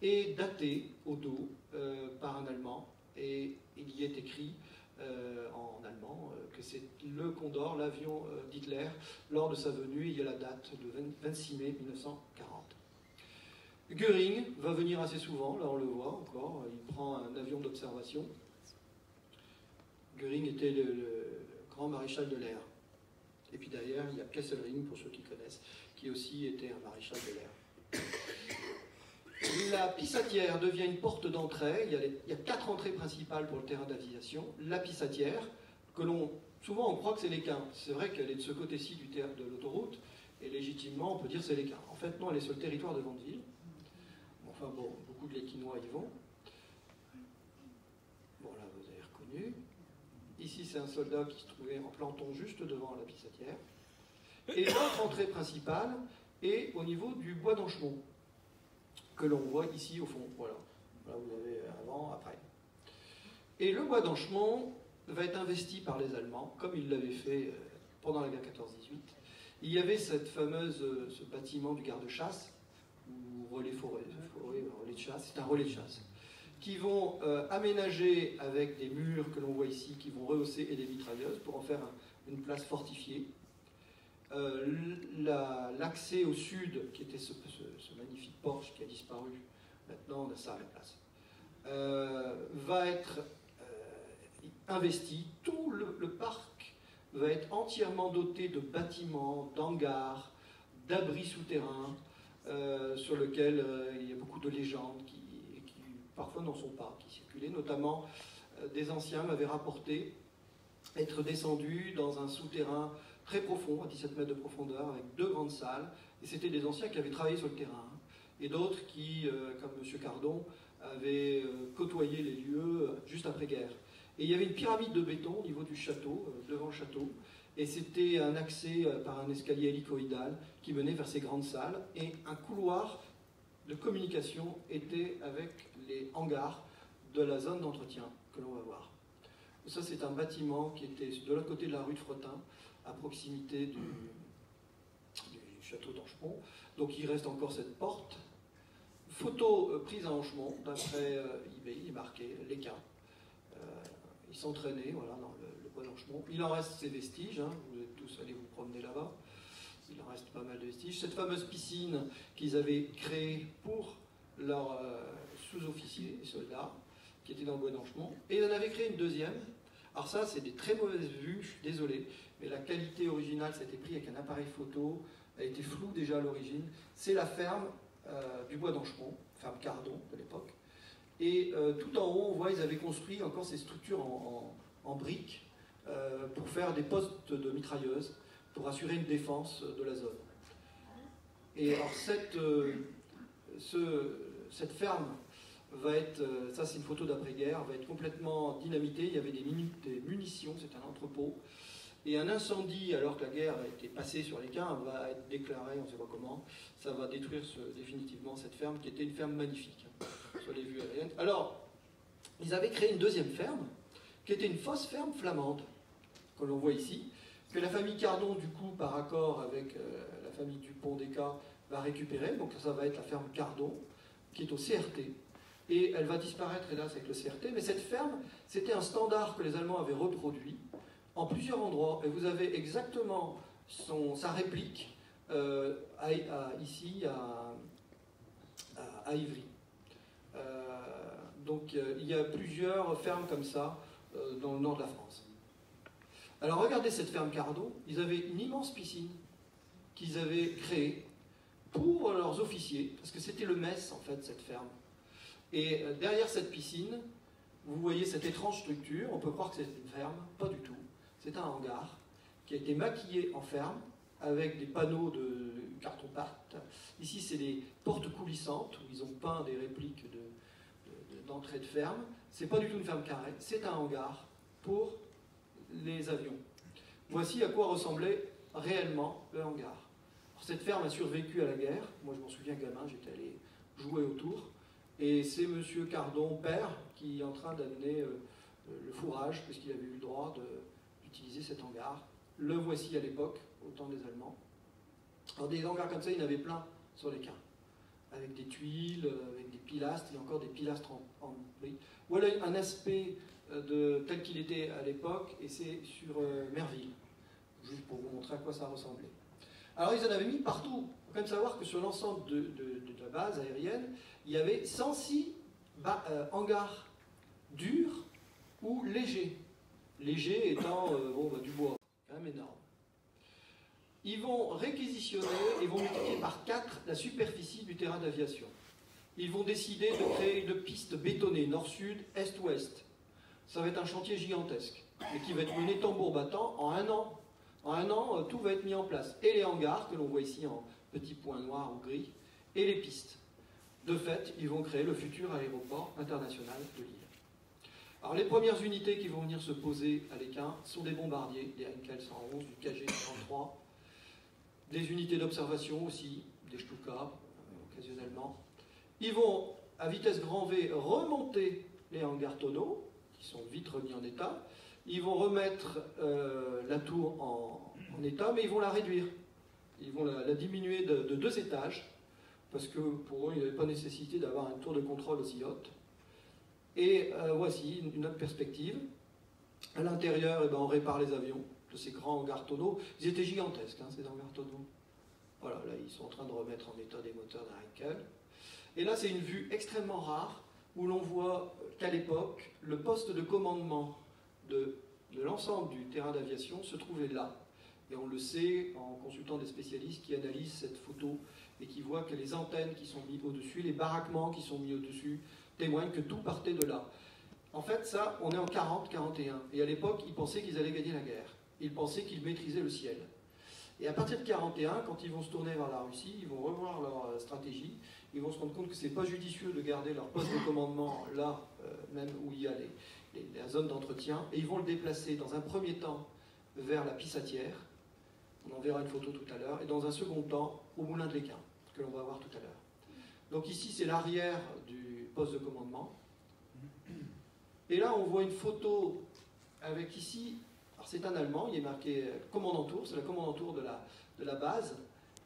est daté au dos euh, par un Allemand et il y est écrit euh, en allemand euh, que c'est le Condor, l'avion d'Hitler, lors de sa venue, il y a la date de 26 mai 1940. Göring va venir assez souvent, là on le voit encore, il prend un avion d'observation. Göring était le, grand maréchal de l'air. Et puis derrière, il y a Kesselring, pour ceux qui connaissent, qui aussi était un maréchal de l'air. La Pissatière devient une porte d'entrée. Il, y a quatre entrées principales pour le terrain d'aviation. La Pissatière, que l'on souvent on croit que c'est l'équin. C'est vrai qu'elle est de ce côté-ci du de l'autoroute, et légitimement on peut dire c'est l'équin. En fait, non, elle est sur le territoire de Vandeville. Enfin bon, beaucoup de l'équinois y vont. Bon, là, vous avez reconnu. Ici, c'est un soldat qui se trouvait en planton juste devant la Pissatière. Et l'autre entrée principale est au niveau du bois d'Anchemont que l'on voit ici au fond. Voilà. Là, vous avez avant, après. Et le bois d'Anchemont va être investi par les Allemands, comme ils l'avaient fait euh, pendant la guerre 14-18. Il y avait cette fameuse, euh, ce bâtiment du garde-chasse, ou relais forêt, relais de chasse, c'est un relais de chasse, qui vont euh, aménager avec des murs que l'on voit ici, qui vont rehausser et des mitrailleuses pour en faire une place fortifiée. Euh, l'accès au sud, qui était ce, magnifique porche qui a disparu, maintenant ça a la place, euh, va être euh, investi. Tout le, parc va être entièrement doté de bâtiments, d'hangars, d'abris souterrains, sur lesquels il y a beaucoup de légendes qui, qui parfois n'en sont pas, qui circulaient. Notamment, des anciens m'avaient rapporté être descendus dans un souterrain très profond, à 17 mètres de profondeur, avec deux grandes salles. Et c'était des anciens qui avaient travaillé sur le terrain. Et d'autres qui, euh, comme M. Cardon, avaient euh, côtoyé les lieux euh, juste après-guerre. Et il y avait une pyramide de béton au niveau du château, devant le château. Et c'était un accès par un escalier hélicoïdal qui menait vers ces grandes salles. Et un couloir de communication était avec les hangars de la zone d'entretien que l'on va voir. Ça, c'est un bâtiment qui était de l'autre côté de la rue de Fretin, à proximité du, château d'Anchemont. Donc il reste encore cette porte. Photo euh, prise à Anchemont, d'après euh, eBay, il est marqué l'équin. Euh, ils s'entraînaient dans le, bois d'Anchemont. Il en reste ces vestiges, hein. vous êtes tous allés vous promener là-bas. Il en reste pas mal de vestiges. Cette fameuse piscine qu'ils avaient créée pour leurs sous-officiers et soldats, qui étaient dans le bois d'Anchemont. Et ils en avaient créé une deuxième. Alors ça, c'est des très mauvaises vues, je suis désolé mais la qualité originale, c'était pris avec un appareil photo, a été floue déjà à l'origine. C'est la ferme euh, du Bois d'Anchemont, ferme Cardon de l'époque. Et euh, tout en haut, on voit, ils avaient construit encore ces structures en, briques euh, pour faire des postes de mitrailleuses, pour assurer une défense de la zone. Et alors cette, cette ferme va être, ça c'est une photo d'après-guerre, va être complètement dynamitée. Il y avait des, des munitions, c'est un entrepôt. Et un incendie, alors que la guerre a été passée sur les quins, va être déclaré, on ne sait pas comment, ça va détruire définitivement cette ferme qui était une ferme magnifique hein, sur les vues aériennes. Alors, ils avaient créé une deuxième ferme, qui était une fausse ferme flamande, que l'on voit ici, que la famille Cardon, du coup, par accord avec euh, la famille Dupont d'Eka, va récupérer. Donc ça va être la ferme Cardon, qui est au CRT. Et elle va disparaître, hélas, avec le CRT. Mais cette ferme, c'était un standard que les Allemands avaient reproduit en plusieurs endroits, et vous avez exactement sa réplique euh, ici à, Ivry. Euh, donc il y a plusieurs fermes comme ça dans le nord de la France. Alors regardez cette ferme Cardo, ils avaient une immense piscine qu'ils avaient créée pour leurs officiers, parce que c'était le mess en fait, cette ferme. Et euh, derrière cette piscine, vous voyez cette étrange structure, on peut croire que c'est une ferme, pas du tout. C'est un hangar qui a été maquillé en ferme avec des panneaux de carton-pâte. Ici, c'est des portes coulissantes où ils ont peint des répliques d'entrée de, de, de ferme. Pas du tout une ferme carrée, c'est un hangar pour les avions. Voici à quoi ressemblait réellement le hangar. cette ferme a survécu à la guerre. Moi, je m'en souviens gamin, j'étais allé jouer autour. Et c'est M. Cardon, père, qui est en train d'amener euh, le fourrage, puisqu'il avait eu le droit d'utiliser cet hangar. Le voici à l'époque, au temps des Allemands. Alors des hangars comme ça, il y en avait plein sur les quais, avec des tuiles, avec des pilastres, a encore des pilastres en, en Voilà un aspect euh, de, tel qu'il était à l'époque, et c'est sur euh, Merville, juste pour vous montrer à quoi ça ressemblait. Alors ils en avaient mis partout. Il faut quand même savoir que sur l'ensemble de, la base aérienne, il y avait 106 euh, hangars durs ou légers. Légers étant bon, bah, du bois, quand même énorme. Ils vont réquisitionner et vont multiplier par 4 la superficie du terrain d'aviation. Ils vont décider de créer une piste bétonnée nord-sud, est-ouest, ça va être un chantier gigantesque, et qui va être mené tambour battant en un an. En un an, euh, tout va être mis en place. Et les hangars, que l'on voit ici en petits points noirs ou gris, et les pistes. De fait, ils vont créer le futur aéroport international de l'île. Alors les premières unités qui vont venir se poser à l'Équin sont des bombardiers, des Heinkel 111, du KG 103, des unités d'observation aussi, des Stuka, euh, occasionnellement. Ils vont, à vitesse grand V, remonter les hangars tonneaux, sont vite remis en état. Ils vont remettre euh, la tour en, état, mais ils vont la réduire. Ils vont la, diminuer de, deux étages, parce que pour eux, il n'y avait pas nécessité d'avoir un tour de contrôle aussi haute. Et euh, voici une, autre perspective. À l'intérieur, eh ben, on répare les avions de ces grands hangars tonneaux. Ils étaient gigantesques, hein, ces hangars tonneaux. Voilà, là, ils sont en train de remettre en état des moteurs d'un Heinkel. Et là, c'est une vue extrêmement rare où l'on voit qu'à l'époque, le poste de commandement de, l'ensemble du terrain d'aviation se trouvait là. Et on le sait en consultant des spécialistes qui analysent cette photo et qui voient que les antennes qui sont mises au-dessus, les baraquements qui sont mis au-dessus, témoignent que tout partait de là. En fait, ça, on est en 40-41. Et à l'époque, ils pensaient qu'ils allaient gagner la guerre. Ils pensaient qu'ils maîtrisaient le ciel. Et à partir de 41, quand ils vont se tourner vers la Russie, ils vont revoir leur euh, stratégie ils vont se rendre compte que ce n'est pas judicieux de garder leur poste de commandement [COUGHS] là, euh, même où il y a les, la zone d'entretien, et ils vont le déplacer dans un premier temps vers la Pissatière, on en verra une photo tout à l'heure, et dans un second temps au Moulin de l'Équin, que l'on va voir tout à l'heure. Donc ici, c'est l'arrière du poste de commandement. Et là, on voit une photo avec ici, alors c'est un Allemand, il est marqué commandant tour, c'est la commandant tour de la, de la base,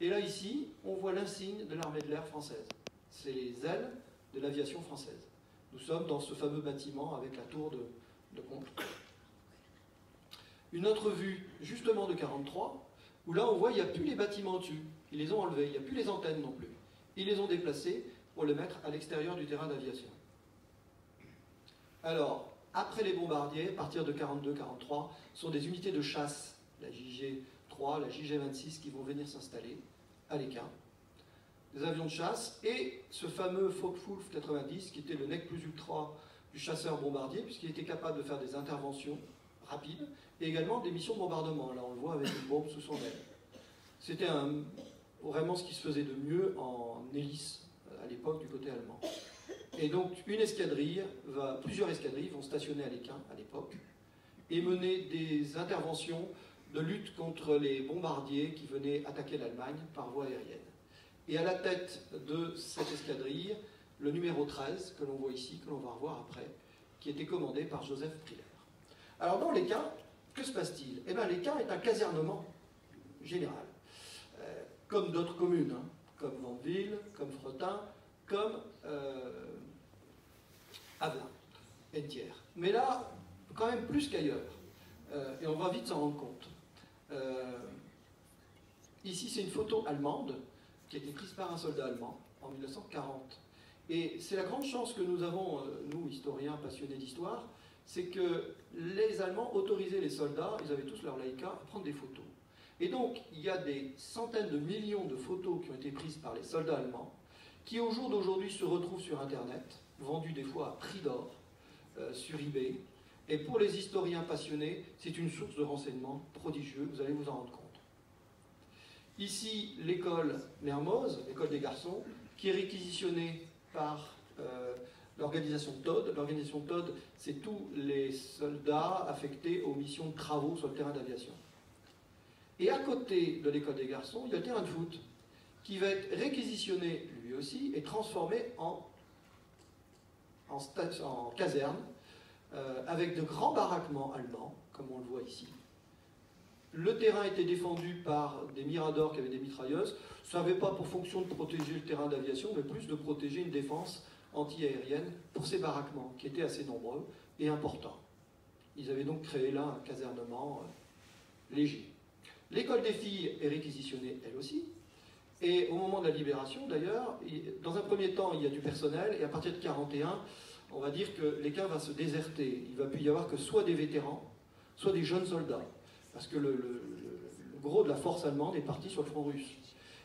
et là, ici, on voit l'insigne de l'armée de l'air française. C'est les ailes de l'aviation française. Nous sommes dans ce fameux bâtiment avec la tour de, de Une autre vue, justement de 43, où là, on voit qu'il n'y a plus les bâtiments dessus. Ils les ont enlevés, il n'y a plus les antennes non plus. Ils les ont déplacés pour les mettre à l'extérieur du terrain d'aviation. Alors, après les bombardiers, à partir de 42-43, sont des unités de chasse, la JG la JG-26 qui vont venir s'installer à l'écart. Des avions de chasse et ce fameux Focke-Wulf 90 qui était le nec plus ultra du chasseur bombardier puisqu'il était capable de faire des interventions rapides et également des missions de bombardement. Là on le voit avec une bombe sous son aile. C'était vraiment ce qui se faisait de mieux en hélice à l'époque du côté allemand. Et donc une escadrille, va, plusieurs escadrilles vont stationner à l'Équin à l'époque et mener des interventions de lutte contre les bombardiers qui venaient attaquer l'Allemagne par voie aérienne. Et à la tête de cette escadrille, le numéro 13, que l'on voit ici, que l'on va revoir après, qui était commandé par Joseph Priller. Alors dans cas, que se passe-t-il? Eh bien cas est un casernement général, euh, comme d'autres communes, hein, comme Vandeville, comme Fretin, comme euh, Avelin, Entière. Mais là, quand même plus qu'ailleurs Euh, et on va vite s'en rendre compte. Euh, ici, c'est une photo allemande qui a été prise par un soldat allemand en 1940. Et c'est la grande chance que nous avons, nous, historiens passionnés d'histoire, c'est que les Allemands autorisaient les soldats, ils avaient tous leur laïka, à prendre des photos. Et donc, il y a des centaines de millions de photos qui ont été prises par les soldats allemands, qui au jour d'aujourd'hui se retrouvent sur Internet, vendues des fois à prix d'or, euh, sur eBay. Et pour les historiens passionnés, c'est une source de renseignements prodigieux, vous allez vous en rendre compte. Ici, l'école Mermoz, l'école des garçons, qui est réquisitionnée par euh, l'organisation TOD. L'organisation TOD, c'est tous les soldats affectés aux missions de travaux sur le terrain d'aviation. Et à côté de l'école des garçons, il y a le terrain de foot, qui va être réquisitionné lui aussi et transformé en, en, caserne, euh, avec de grands baraquements allemands, comme on le voit ici. Le terrain était défendu par des miradors qui avaient des mitrailleuses. Ça n'avait pas pour fonction de protéger le terrain d'aviation, mais plus de protéger une défense anti-aérienne pour ces baraquements, qui étaient assez nombreux et importants. Ils avaient donc créé là un casernement euh, léger. L'école des filles est réquisitionnée elle aussi. Et au moment de la libération, d'ailleurs, dans un premier temps, il y a du personnel, et à partir de 41, on va dire que l'écart va se déserter. Il va plus y avoir que soit des vétérans, soit des jeunes soldats, parce que le, gros de la force allemande est parti sur le front russe.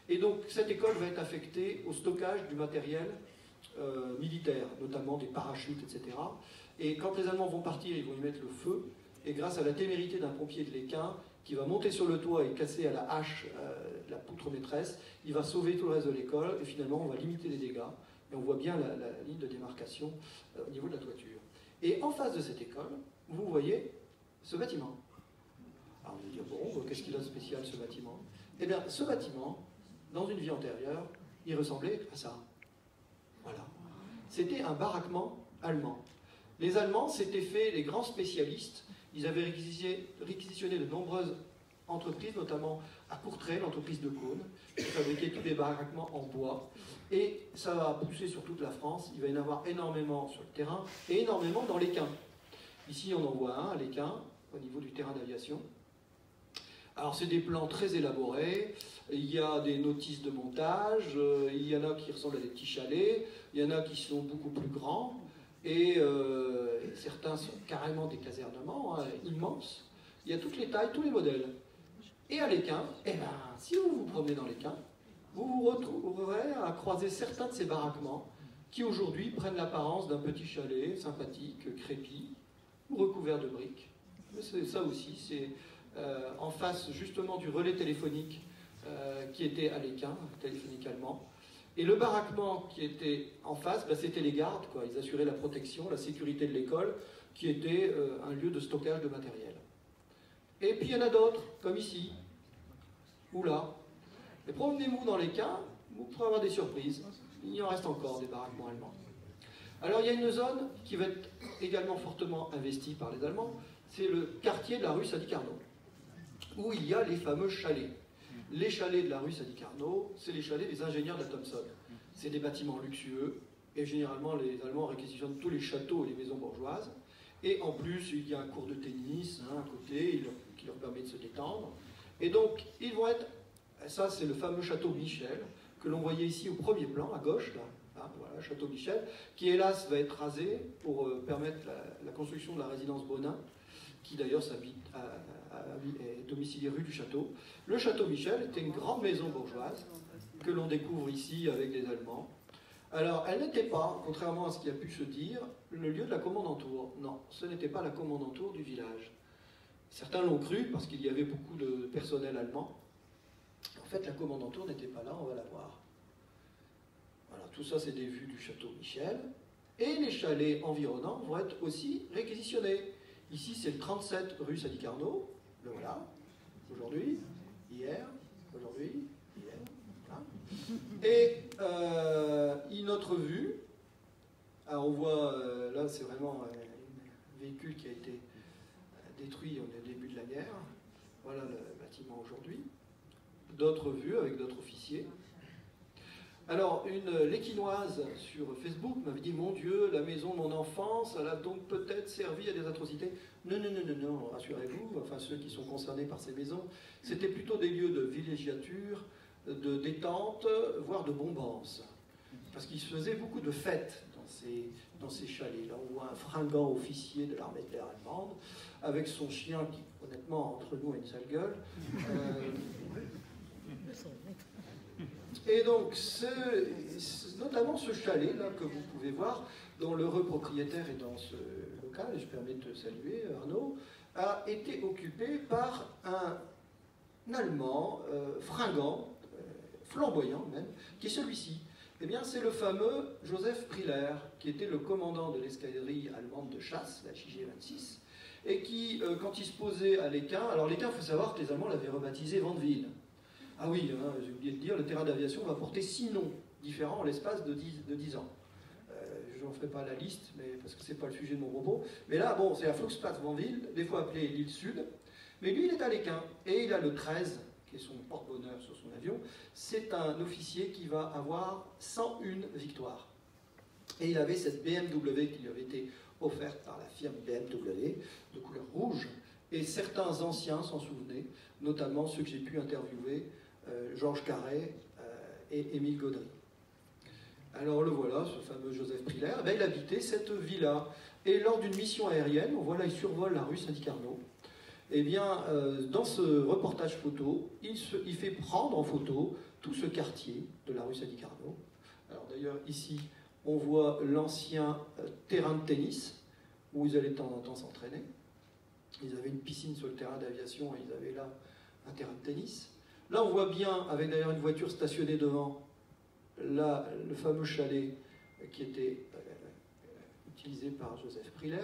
Et donc cette école va être affectée au stockage du matériel euh, militaire, notamment des parachutes, etc. Et quand les Allemands vont partir, ils vont y mettre le feu, et grâce à la témérité d'un pompier de l'Équin, qui va monter sur le toit et casser à la hache euh, la poutre maîtresse, il va sauver tout le reste de l'école et finalement on va limiter les dégâts. Et on voit bien la, ligne de démarcation euh, au niveau de la toiture. Et en face de cette école, vous voyez ce bâtiment. Alors vous allez dire, bon, qu'est-ce qu'il a de spécial ce bâtiment? Eh bien, ce bâtiment, dans une vie antérieure, il ressemblait à ça. Voilà. C'était un baraquement allemand. Les Allemands s'étaient fait les grands spécialistes ils avaient réquisitionné de nombreuses entreprises, notamment à Courtrai, l'entreprise de Cône, qui fabriquait tous les baraquements en bois. Et ça va pousser sur toute la France. Il va y en avoir énormément sur le terrain et énormément dans l'équin. Ici, on en voit un à l'équin, au niveau du terrain d'aviation. Alors, c'est des plans très élaborés. Il y a des notices de montage. Euh, il y en a qui ressemblent à des petits chalets. Il y en a qui sont beaucoup plus grands et euh, certains sont carrément des casernements hein, immenses. Il y a toutes les tailles, tous les modèles. Et à l'Équin, eh ben, si vous vous promenez dans l'Équin, vous vous retrouverez à croiser certains de ces baraquements qui aujourd'hui prennent l'apparence d'un petit chalet sympathique, crépi, ou recouvert de briques. C'est ça aussi, c'est euh, en face justement du relais téléphonique euh, qui était à l'Équin, téléphonique allemand. Et le baraquement qui était en face, bah, c'était les gardes, quoi. ils assuraient la protection, la sécurité de l'école, qui était euh, un lieu de stockage de matériel. Et puis il y en a d'autres, comme ici, ou là. Et promenez-vous dans les cas, vous pourrez avoir des surprises. Il y en reste encore des baraquements allemands. Alors il y a une zone qui va être également fortement investie par les Allemands, c'est le quartier de la rue Sadi-Carnot, où il y a les fameux chalets. Les chalets de la rue Sadi Carnot, c'est les chalets des ingénieurs de la Thomson. C'est des bâtiments luxueux, et généralement les Allemands réquisitionnent tous les châteaux et les maisons bourgeoises. Et en plus, il y a un cours de tennis hein, à côté qui leur permet de se détendre. Et donc, ils vont être. Ça, c'est le fameux château Michel, que l'on voyait ici au premier plan, à gauche, là. Hein, voilà, château Michel, qui hélas va être rasé pour euh, permettre la, construction de la résidence Bonin, qui d'ailleurs est domicilié rue du Château. Le Château Michel était une grande maison bourgeoise que l'on découvre ici avec les Allemands. Alors, elle n'était pas, contrairement à ce qui a pu se dire, le lieu de la commandantour. Non, ce n'était pas la commandantour du village. Certains l'ont cru parce qu'il y avait beaucoup de personnel allemand. En fait, la commandantour n'était pas là, on va la voir. Voilà, tout ça, c'est des vues du château Michel. Et les chalets environnants vont être aussi réquisitionnés. Ici, c'est le 37 rue Sadi Carnot. Le voilà. Aujourd'hui, hier, aujourd'hui, hier. Et euh, une autre vue. Alors on voit, euh, là c'est vraiment un véhicule qui a été euh, détruit au début de la guerre. Voilà le bâtiment aujourd'hui. D'autres vues avec d'autres officiers. Alors, une l'équinoise sur Facebook m'avait dit Mon Dieu, la maison de mon enfance, elle a donc peut-être servi à des atrocités. Non, non, non, non, non, rassurez-vous, enfin ceux qui sont concernés par ces maisons, c'était plutôt des lieux de villégiature, de détente, voire de bombance. Parce qu'il se faisait beaucoup de fêtes dans ces, chalets. Là, on voit un fringant officier de l'armée de l'air allemande, avec son chien qui, honnêtement, entre nous, a une sale gueule. Euh, [LAUGHS] et donc, notamment ce chalet-là que vous pouvez voir, dont l'heureux propriétaire est dans ce local, et je permets de te saluer, Arnaud, a été occupé par un Allemand euh, fringant, euh, flamboyant même, qui est celui-ci. Eh bien, c'est le fameux Joseph Priller, qui était le commandant de l'escadrille allemande de chasse, la JG-26, et qui, euh, quand il se posait à l'Équin, alors l'Équin, il faut savoir que les Allemands l'avaient rebaptisé Vandeville. Ah oui, hein, j'ai oublié de dire, le terrain d'aviation va porter six noms différents en l'espace de 10, de ans. Euh, je n'en ferai pas la liste, mais, parce que ce n'est pas le sujet de mon propos. Mais là, bon, c'est la Fluxplatz Vanville, des fois appelée l'île Sud. Mais lui, il est à l'Équin, et il a le 13, qui est son porte-bonheur sur son avion. C'est un officier qui va avoir 101 victoires. Et il avait cette BMW qui lui avait été offerte par la firme BMW, de couleur rouge. Et certains anciens s'en souvenaient, notamment ceux que j'ai pu interviewer Georges Carré euh, et Émile Gaudry. Alors le voilà, ce fameux Joseph Priller, eh ben, il habitait cette villa. Et lors d'une mission aérienne, on voit là, il survole la rue Saint-Carnot. Eh bien, euh, dans ce reportage photo, il, il, fait prendre en photo tout ce quartier de la rue Saint-Carnot. Alors d'ailleurs, ici, on voit l'ancien terrain de tennis où ils allaient de temps en temps s'entraîner. Ils avaient une piscine sur le terrain d'aviation et ils avaient là un terrain de tennis. Là, on voit bien, avec d'ailleurs une voiture stationnée devant, là, le fameux chalet qui était euh, utilisé par Joseph Priller.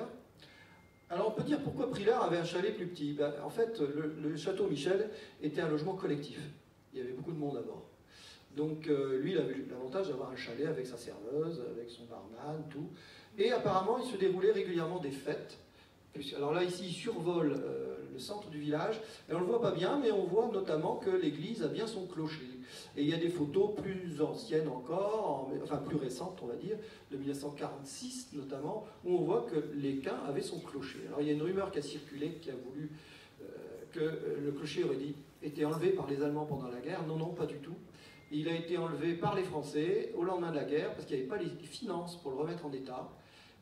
Alors on peut dire pourquoi Priller avait un chalet plus petit. Ben, en fait, le, château Michel était un logement collectif. Il y avait beaucoup de monde à bord. Donc euh, lui, il avait l'avantage d'avoir un chalet avec sa serveuse, avec son barman, tout. Et apparemment, il se déroulait régulièrement des fêtes alors là, ici, il survole euh, le centre du village, et on ne le voit pas bien, mais on voit notamment que l'église a bien son clocher. Et il y a des photos plus anciennes encore, enfin plus récentes, on va dire, de 1946 notamment, où on voit que l'Équin avait son clocher. Alors il y a une rumeur qui a circulé, qui a voulu euh, que euh, le clocher aurait été enlevé par les Allemands pendant la guerre. Non, non, pas du tout. Il a été enlevé par les Français au lendemain de la guerre, parce qu'il n'y avait pas les finances pour le remettre en état.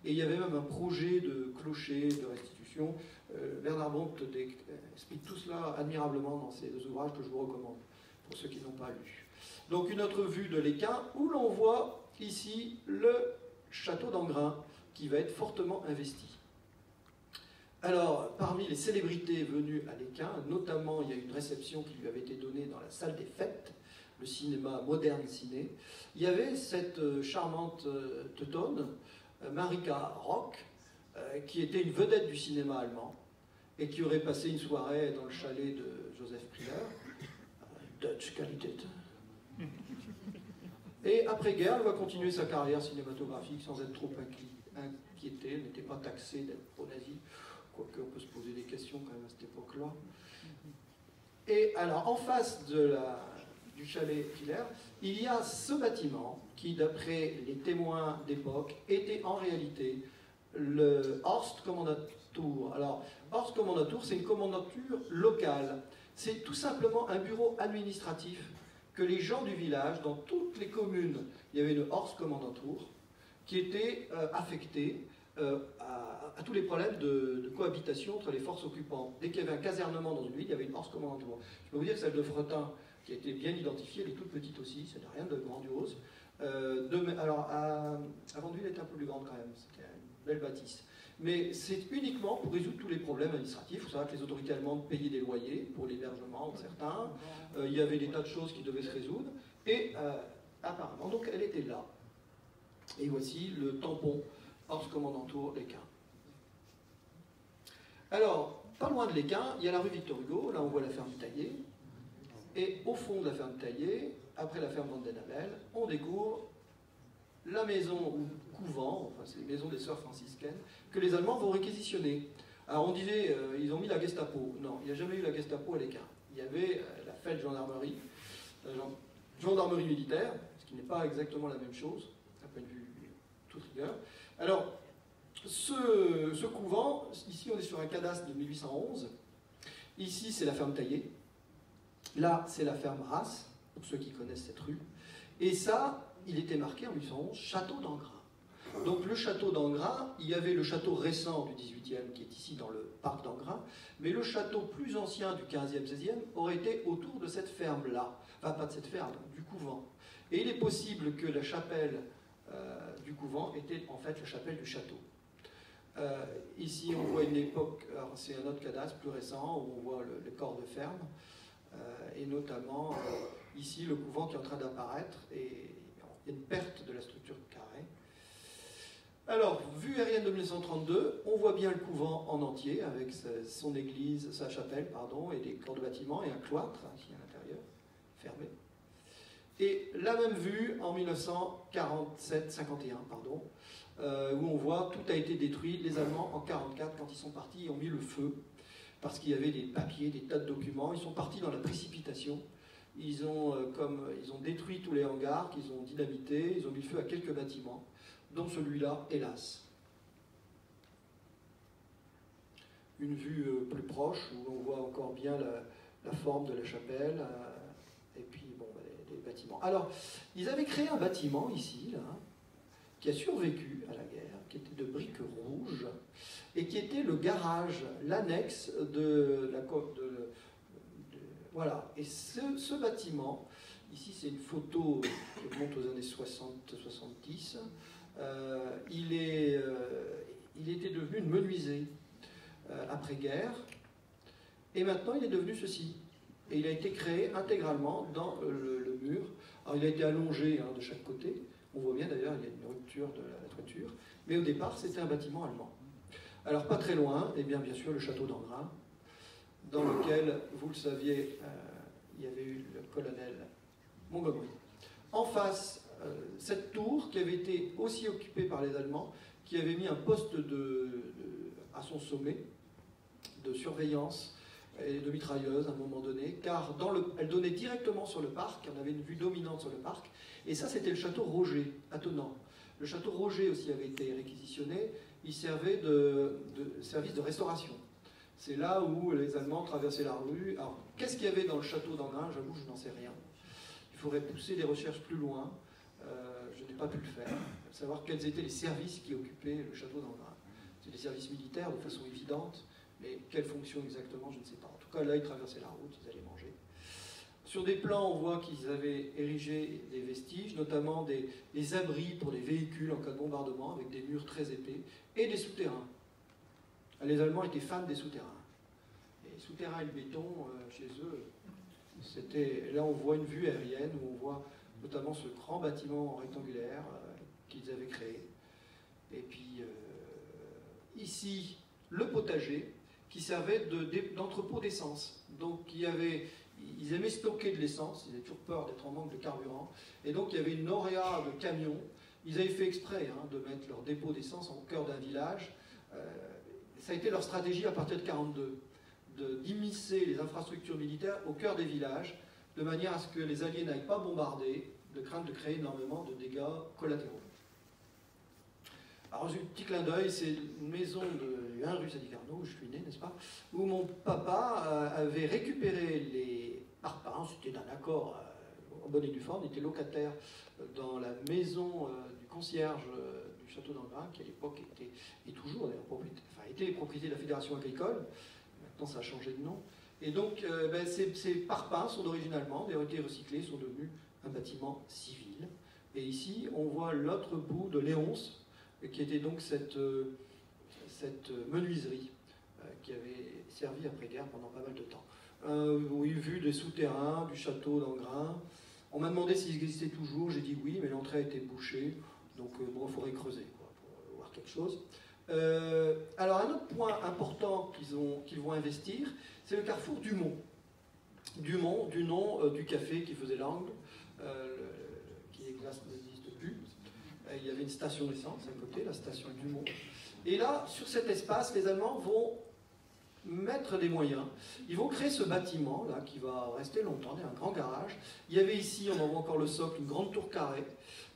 Et il y avait même un projet de clocher, de restitution. Euh, Bernard Bonte explique tout cela admirablement dans ses deux ouvrages que je vous recommande, pour ceux qui n'ont pas lu. Donc une autre vue de l'Équin, où l'on voit ici le château d'Angrain, qui va être fortement investi. Alors, parmi les célébrités venues à l'Équin, notamment il y a une réception qui lui avait été donnée dans la salle des fêtes, le cinéma moderne ciné, il y avait cette euh, charmante euh, teutonne Marika Rock, euh, qui était une vedette du cinéma allemand et qui aurait passé une soirée dans le chalet de Joseph Priller, euh, Dutch Qualität. Et après-guerre, elle va continuer sa carrière cinématographique sans être trop inquiétée, elle n'était pas taxée d'être pro-nazi, quoique on peut se poser des questions quand même à cette époque-là. Et alors, en face de la, du chalet Priller, il y a ce bâtiment qui, d'après les témoins d'époque, était en réalité le Horst Kommandantur. Alors, Horst Kommandantur, c'est une commandature locale. C'est tout simplement un bureau administratif que les gens du village, dans toutes les communes, il y avait le Horst Kommandantur, qui était euh, affecté euh, à, tous les problèmes de, cohabitation entre les forces occupantes. Dès qu'il y avait un casernement dans une ville, il y avait une Horst Kommandantur. Je peux vous dire que celle de Fretin, qui a été bien identifiée, elle est toute petite aussi, ça n'a rien de grandiose. Euh, alors, à, elle était un peu plus grande quand même, c'était une belle bâtisse. Mais c'est uniquement pour résoudre tous les problèmes administratifs. Il faut savoir que les autorités allemandes payaient des loyers pour l'hébergement de certains. Euh, il y avait des tas de choses qui devaient se résoudre. Et euh, apparemment, donc elle était là. Et voici le tampon hors commandantour l'Équin. Alors, pas loin de l'Équin, il y a la rue Victor Hugo. Là, on voit la ferme taillée. Et au fond de la ferme taillée, après la ferme Vandenamel, on découvre la maison ou couvent, enfin c'est les maisons des sœurs franciscaines, que les Allemands vont réquisitionner. Alors on disait, euh, ils ont mis la Gestapo. Non, il n'y a jamais eu la Gestapo à l'écart. Il y avait euh, la fête gendarmerie, la gendarmerie militaire, ce qui n'est pas exactement la même chose, d'un point de vue toute rigueur. Alors, ce, ce, couvent, ici on est sur un cadastre de 1811, ici c'est la ferme taillée, là c'est la ferme Race, pour ceux qui connaissent cette rue, et ça, il était marqué en 1811, château d'Angras. Donc le château d'Angras, il y avait le château récent du 18e qui est ici dans le parc d'Angras, mais le château plus ancien du 15e, 16e aurait été autour de cette ferme-là. Enfin, pas de cette ferme, du couvent. Et il est possible que la chapelle euh, du couvent était en fait la chapelle du château. Euh, ici, on voit une époque, c'est un autre cadastre plus récent, où on voit le, corps de ferme, et notamment ici le couvent qui est en train d'apparaître, et il y a une perte de la structure carrée. Alors, vue aérienne de 1932, on voit bien le couvent en entier, avec son église, sa chapelle, pardon, et des corps de bâtiment, et un cloître ici à l'intérieur, fermé. Et la même vue en 1947-51, pardon, euh, où on voit tout a été détruit. Les Allemands, en 1944, quand ils sont partis, ils ont mis le feu, parce qu'il y avait des papiers, des tas de documents. Ils sont partis dans la précipitation. Ils ont, euh, comme, ils ont détruit tous les hangars qu'ils ont dynamités, ils ont mis feu à quelques bâtiments dans celui-là, hélas. Une vue euh, plus proche où on voit encore bien la, forme de la chapelle euh, et puis bon, bah, les, bâtiments. Alors, ils avaient créé un bâtiment ici, là, qui a survécu à la guerre, qui était de briques rouges et qui était le garage, l'annexe de la de, voilà. Et ce, bâtiment, ici c'est une photo qui remonte aux années 60-70, euh, il, euh, il était devenu une menuiserie euh, après-guerre, et maintenant il est devenu ceci. Et il a été créé intégralement dans le, mur. Alors il a été allongé hein, de chaque côté. On voit bien d'ailleurs, il y a une rupture de la, toiture. Mais au départ, c'était un bâtiment allemand. Alors pas très loin, et eh bien bien sûr le château d'Angras, dans lequel, vous le saviez, il y avait eu le colonel Montgomery. En face, euh, cette tour qui avait été aussi occupée par les Allemands, qui avait mis un poste à son sommet de surveillance et de mitrailleuse à un moment donné, car elle donnait directement sur le parc, on avait une vue dominante sur le parc, et ça c'était le château Roger, à Tenant. Le château Roger aussi avait été réquisitionné, il servait de, service de restauration. C'est là où les Allemands traversaient la rue. Alors, qu'est-ce qu'il y avait dans le château d'Angrain J'avoue, je n'en sais rien. Il faudrait pousser les recherches plus loin. Euh, je n'ai pas pu le faire, savoir quels étaient les services qui occupaient le château d'Angras. C'est des services militaires de façon évidente, mais quelle fonction exactement, je ne sais pas. En tout cas, là, ils traversaient la route, ils allaient manger. Sur des plans, on voit qu'ils avaient érigé des vestiges, notamment des, abris pour les véhicules en cas de bombardement, avec des murs très épais, et des souterrains. Les Allemands étaient fans des souterrains. Et souterrains et le béton, euh, chez eux, c'était. Là, on voit une vue aérienne où on voit notamment ce grand bâtiment rectangulaire euh, qu'ils avaient créé. Et puis euh, ici, le potager qui servait d'entrepôt d'essence. Donc il y ils aimaient stocker de l'essence, ils avaient toujours peur d'être en manque de carburant. Et donc il y avait une auréa de camions. Ils avaient fait exprès hein, de mettre leur dépôt d'essence au cœur d'un village. Euh, ça a été leur stratégie à partir de 1942, d'immiscer les infrastructures militaires au cœur des villages, de manière à ce que les Alliés n'aillent pas bombarder de crainte de créer énormément de dégâts collatéraux. Alors, un petit clin d'œil, c'est une maison de 1 rue Sadi Carnot, où je suis né, n'est-ce pas, où mon papa euh, avait récupéré les parpaings, c'était un accord euh, en bonne et due forme, il était locataire dans la maison euh, du concierge du château d'Angrin, qui à l'époque était, et toujours d'ailleurs, propriété, propriété de la Fédération agricole, maintenant ça a changé de nom, et donc ben, ces, ces parpaings sont d'origine allemande et ont été recyclés, sont devenus un bâtiment civil. Et ici, on voit l'autre bout de Léonce, qui était donc cette, euh, cette menuiserie euh, qui avait servi après-guerre pendant pas mal de temps. Euh, oui, vu des souterrains, du château d'Angrain. On m'a demandé s'ils existaient toujours, j'ai dit oui, mais l'entrée a été bouchée, donc bon, il faudrait creuser pour voir quelque chose. alors un autre point important qu'ils qu'ils vont investir, c'est le carrefour du Mont. Du nom du café qui faisait l'angle, euh, qui. Euh, il y avait une station d'essence à côté, la station Dumont. Et là, sur cet espace, les Allemands vont mettre les moyens. Ils vont créer ce bâtiment là qui va rester longtemps, un grand garage. Il y avait ici, on en voit encore le socle, une grande tour carrée,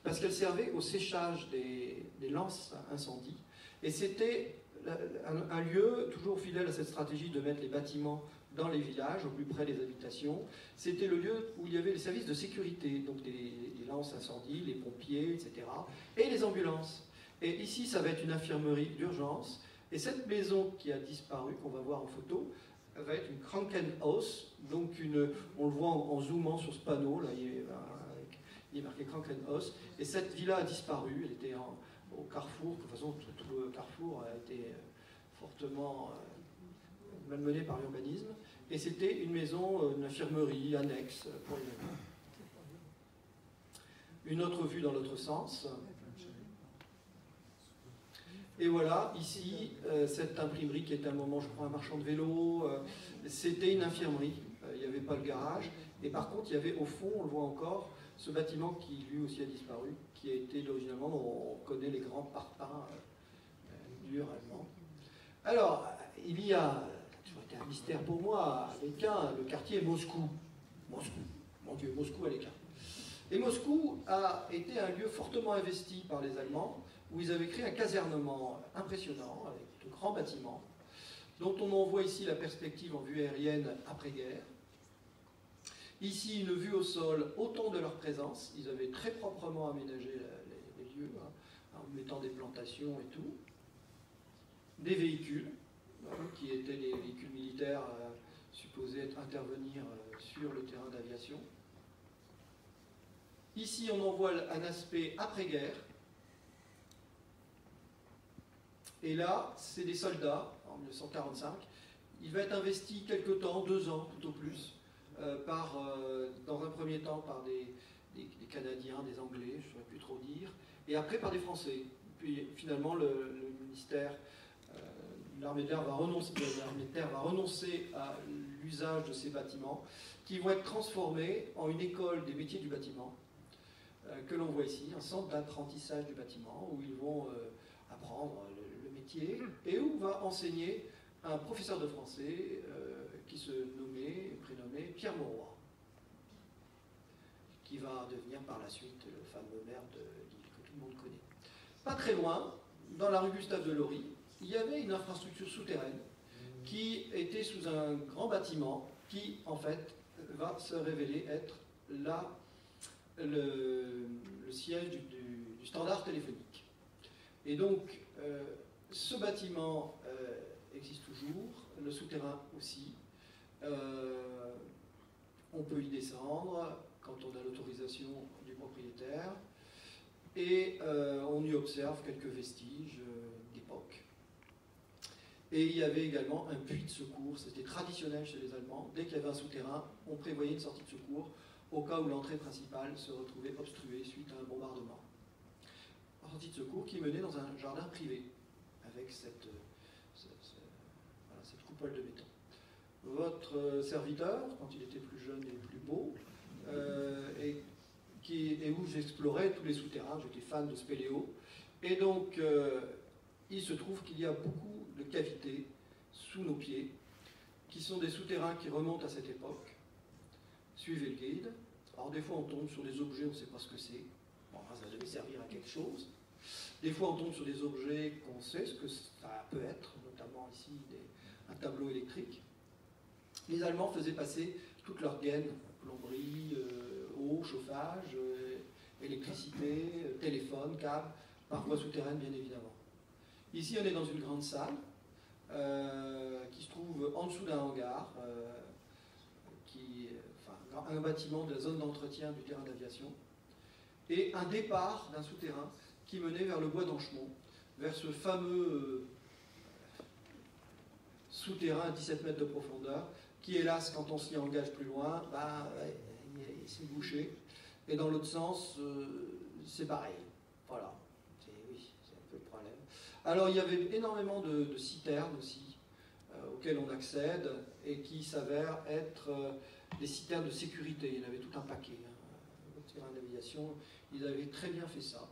parce qu'elle servait au séchage des, des lances incendie. Et c'était un, lieu toujours fidèle à cette stratégie de mettre les bâtiments dans les villages, au plus près des habitations. C'était le lieu où il y avait les services de sécurité, donc des, les lances incendie, les pompiers, etc. Et les ambulances. Et ici, ça va être une infirmerie d'urgence. Et cette maison qui a disparu, qu'on va voir en photo, va être une Krankenhaus. Donc, une, on le voit en, zoomant sur ce panneau, là, il est, est marqué Krankenhaus. Et cette villa a disparu. Elle était au carrefour. De toute façon, tout, le carrefour a été euh, fortement euh, malmené par l'urbanisme. Et c'était une maison, euh, une infirmerie annexe pour Une autre vue dans l'autre sens. Et voilà, ici, euh, cette imprimerie qui était à un moment, je crois, un marchand de vélo, euh, c'était une infirmerie. Il n'y avait pas le garage. Et par contre, il y avait au fond, on le voit encore, ce bâtiment qui lui aussi a disparu, qui a été originalement, on connaît les grands parpaings durs allemands. Alors, il y a, mystère pour moi, avec un, le quartier Moscou. Moscou, mon Dieu, Moscou à l'écart. Et Moscou a été un lieu fortement investi par les Allemands où ils avaient créé un casernement impressionnant, avec de grands bâtiments, dont on en voit ici la perspective en vue aérienne après-guerre. Ici, une vue au sol, autant de leur présence. Ils avaient très proprement aménagé les, lieux, hein, en mettant des plantations et tout. Des véhicules, qui étaient les véhicules militaires euh, supposés intervenir euh, sur le terrain d'aviation. Ici, on en voit un aspect après-guerre, Et là, c'est des soldats, en 1945. Il va être investi quelque temps, deux ans tout au plus, euh, par, dans un premier temps par des, Canadiens, des Anglais, je ne saurais plus trop dire, et après par des Français. Puis finalement, le, ministère, l'armée de va renoncer, va renoncer à l'usage de ces bâtiments, qui vont être transformés en une école des métiers du bâtiment, que l'on voit ici, un centre d'apprentissage du bâtiment, où ils vont apprendre et où va enseigner un professeur de français euh, qui se nommait, prénommé Pierre Mauroy, qui va devenir par la suite le fameux maire de l'île que tout le monde connaît. Pas très loin, dans la rue Gustave de il y avait une infrastructure souterraine qui était sous un grand bâtiment qui, en fait, va se révéler être le, siège du, standard téléphonique. Et donc, euh, ce bâtiment euh, existe toujours, le souterrain aussi. Euh, on peut y descendre quand on a l'autorisation du propriétaire. Et on y observe quelques vestiges. Et il y avait également un puits de secours. C'était traditionnel chez les Allemands. Dès qu'il y avait un souterrain, on prévoyait une sortie de secours au cas où l'entrée principale se retrouvait obstruée suite à un bombardement. Une sortie de secours qui menait dans un jardin privé avec cette, cette, coupole de béton. Votre serviteur, quand il était plus jeune et plus beau, euh, et où j'explorais tous les souterrains, j'étais fan de spéléo, et donc euh, il se trouve qu'il y a beaucoup de cavités sous nos pieds, qui sont des souterrains qui remontent à cette époque. Suivez le guide. Alors des fois on tombe sur des objets, on ne sait pas ce que c'est. Bon, ça devait servir à quelque chose. Des fois, on tombe sur des objets qu'on sait ce que ça peut être, notamment ici un tableau électrique. Les Allemands faisaient passer toutes leurs gaines, plomberie, euh, eau, chauffage, euh, électricité, euh, téléphone, câble, parfois souterraine bien évidemment. Ici, on est dans une grande salle qui se trouve en dessous d'un hangar, enfin, un bâtiment de la zone d'entretien du terrain d'aviation, et un départ d'un souterrain qui menait vers le bois d'Anchemont, vers ce fameux euh, souterrain à 17 mètres de profondeur, qui hélas, quand on s'y engage plus loin, bah, il s'est bouché. Et dans l'autre sens, euh, c'est pareil. Voilà. Oui, c'est un peu le problème. Alors il y avait énormément de, citernes aussi, euh, auxquelles on accède, et qui s'avèrent être des citernes de sécurité. Il y avait tout un paquet. Hein. D'aviation, ils avaient très bien fait ça.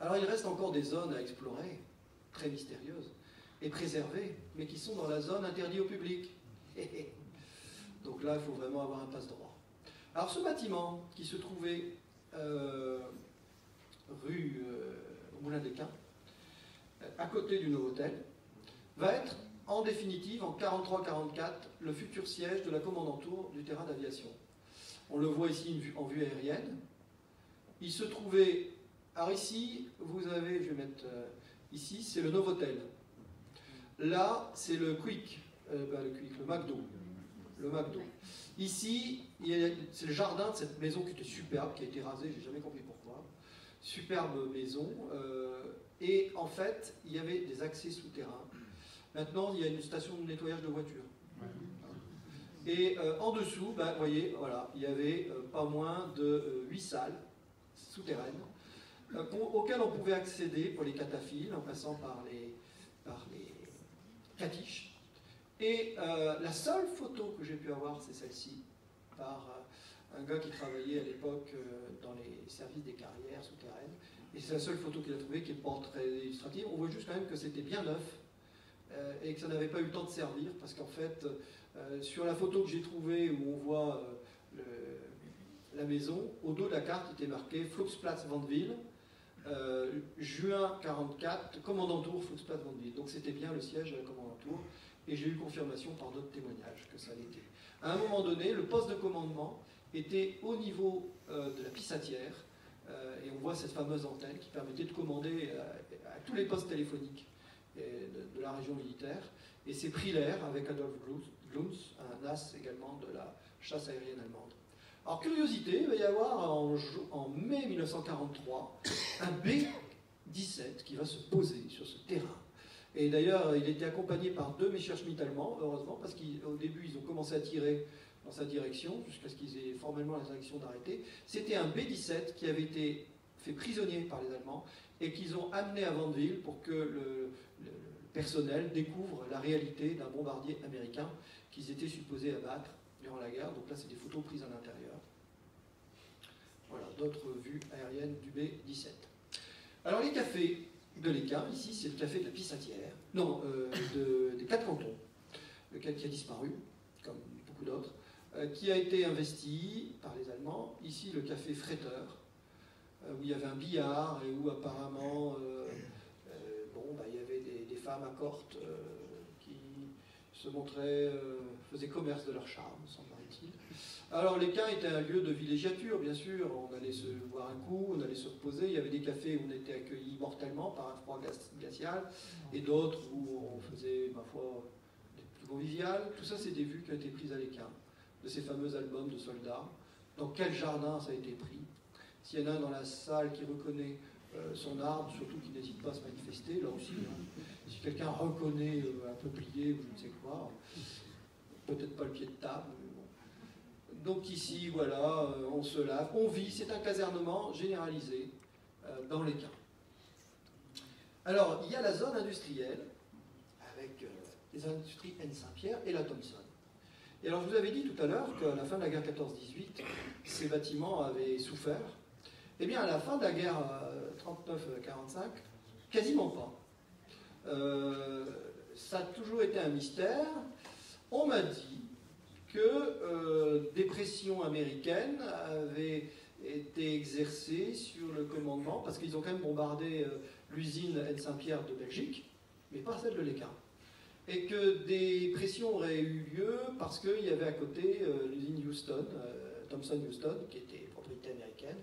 Alors il reste encore des zones à explorer, très mystérieuses. et préservés, mais qui sont dans la zone interdite au public. [LAUGHS] Donc là, il faut vraiment avoir un passe-droit. Alors ce bâtiment qui se trouvait euh, rue euh, Moulin des Quins, à côté du Novotel, va être en définitive, en 43-44, le futur siège de la commandanture du terrain d'aviation. On le voit ici en vue aérienne. Il se trouvait. Alors ici, vous avez, je vais mettre euh, ici, c'est le Novotel. Là, c'est le Quick, euh, bah, le Quick, le McDo. Le McDo. Ici, c'est le jardin de cette maison qui était superbe, qui a été rasée, j'ai jamais compris. Superbe maison. Euh, et en fait, il y avait des accès souterrains. Maintenant, il y a une station de nettoyage de voitures. Et euh, en dessous, ben, vous voyez, voilà, il y avait euh, pas moins de 8 salles souterraines auxquelles on pouvait accéder pour les cataphiles en passant par les, par les catiches. Et la seule photo que j'ai pu avoir, c'est celle-ci, par un gars qui travaillait à l'époque dans les services des carrières souterraines. Et c'est la seule photo qu'il a trouvée qui n'est pas très illustrative. On voit juste quand même que c'était bien neuf euh, et que ça n'avait pas eu le temps de servir parce qu'en fait, euh, sur la photo que j'ai trouvée où on voit euh, la maison, au dos de la carte, était marqué Fluxplatz Vandeville, juin 44, Commandantour Fluxplatz Vandeville. Donc c'était bien le siège de la Commandantour et j'ai eu confirmation par d'autres témoignages que ça l'était. À un moment donné, le poste de commandement était au niveau de la Pissatière euh, et on voit cette fameuse antenne qui permettait de commander euh, à, tous les postes téléphoniques de, la région militaire. Et c'est l'air avec Adolf Glunz, un as également de la chasse aérienne allemande. Alors, curiosité, il va y avoir en, en mai 1943 un B-17 qui va se poser sur ce terrain. Et d'ailleurs, il était accompagné par deux Messerschmitt allemands, heureusement, parce qu'au début, ils ont commencé à tirer dans sa direction, jusqu'à ce qu'ils aient formellement la direction d'arrêter. C'était un B-17 qui avait été fait prisonnier par les Allemands et qu'ils ont amené à Vandeville pour que le, personnel découvre la réalité d'un bombardier américain qu'ils étaient supposés abattre durant la guerre. Donc là, c'est des photos prises à l'intérieur. Voilà, d'autres vues aériennes du B-17. Alors les cafés de l'Équin, ici c'est le café de la Pissatière, non, euh, des quatre cantons, lequel qui a disparu, comme beaucoup d'autres. Euh, qui a été investi par les Allemands. Ici, le café Fretteur, euh, où il y avait un billard et où apparemment euh, bon, bah, il y avait des, femmes à corte qui se montraient, faisaient commerce de leur charme, semblerait-il. Alors l'Équin était un lieu de villégiature, bien sûr. On allait se voir un coup, on allait se reposer. Il y avait des cafés où on était accueillis mortellement par un froid glacial, et d'autres où on faisait, ma foi, des plus conviviales. Tout ça, c'est des vues qui ont été prises à l'Équin de ces fameux albums de soldats. Dans quel jardin ça a été pris? S'il y en a un dans la salle qui reconnaît euh, son arbre, surtout qui n'hésite pas à se manifester, là aussi. Hein. Si quelqu'un reconnaît euh, un peuplier ou je ne sais quoi, peut-être pas le pied de table. Donc ici, voilà, euh, on se lave, on vit, c'est un casernement généralisé dans les cas. Alors, il y a la zone industrielle, avec les industries N Saint-Pierre et la Thomson. Et alors, je vous avais dit tout à l'heure qu'à la fin de la guerre 14-18, ces bâtiments avaient souffert. Eh bien, à la fin de la guerre 39-45, euh, quasiment pas. Euh, ça a toujours été un mystère. On m'a dit que euh, des pressions américaines avaient été exercées sur le commandement, parce qu'ils ont quand même bombardé l'usine N Saint-Pierre de Belgique, mais pas celle de l'Équin et que des pressions auraient eu lieu parce qu'il y avait à côté euh, l'usine Houston, euh, Thomson Houston, qui était propriété américaine,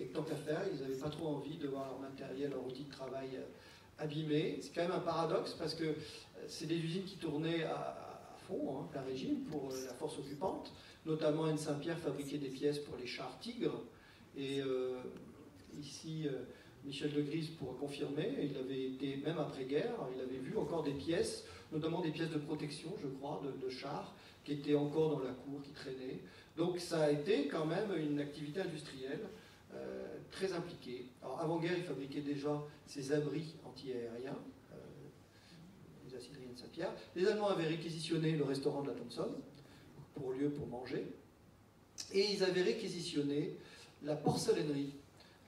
et que tant qu'à faire, ils n'avaient pas trop envie de voir leur matériel, leur outil de travail euh, abîmé. C'est quand même un paradoxe parce que c'est des usines qui tournaient à, fond, hein, plein régime, pour la force occupante. Notamment, N Saint-Pierre fabriquait des pièces pour les chars Tigre. Et ici, Michel de Grise pourra confirmer, il avait été, même après-guerre, il avait vu encore des pièces notamment des pièces de protection, je crois, de, chars, qui étaient encore dans la cour, qui traînaient. Donc ça a été quand même une activité industrielle euh, très impliquée. Avant-guerre, ils fabriquaient déjà ces abris anti-aériens, euh, les acideries de Saint-Pierre. Les Allemands avaient réquisitionné le restaurant de la Thompson pour lieu pour manger. Et ils avaient réquisitionné la porcelainerie.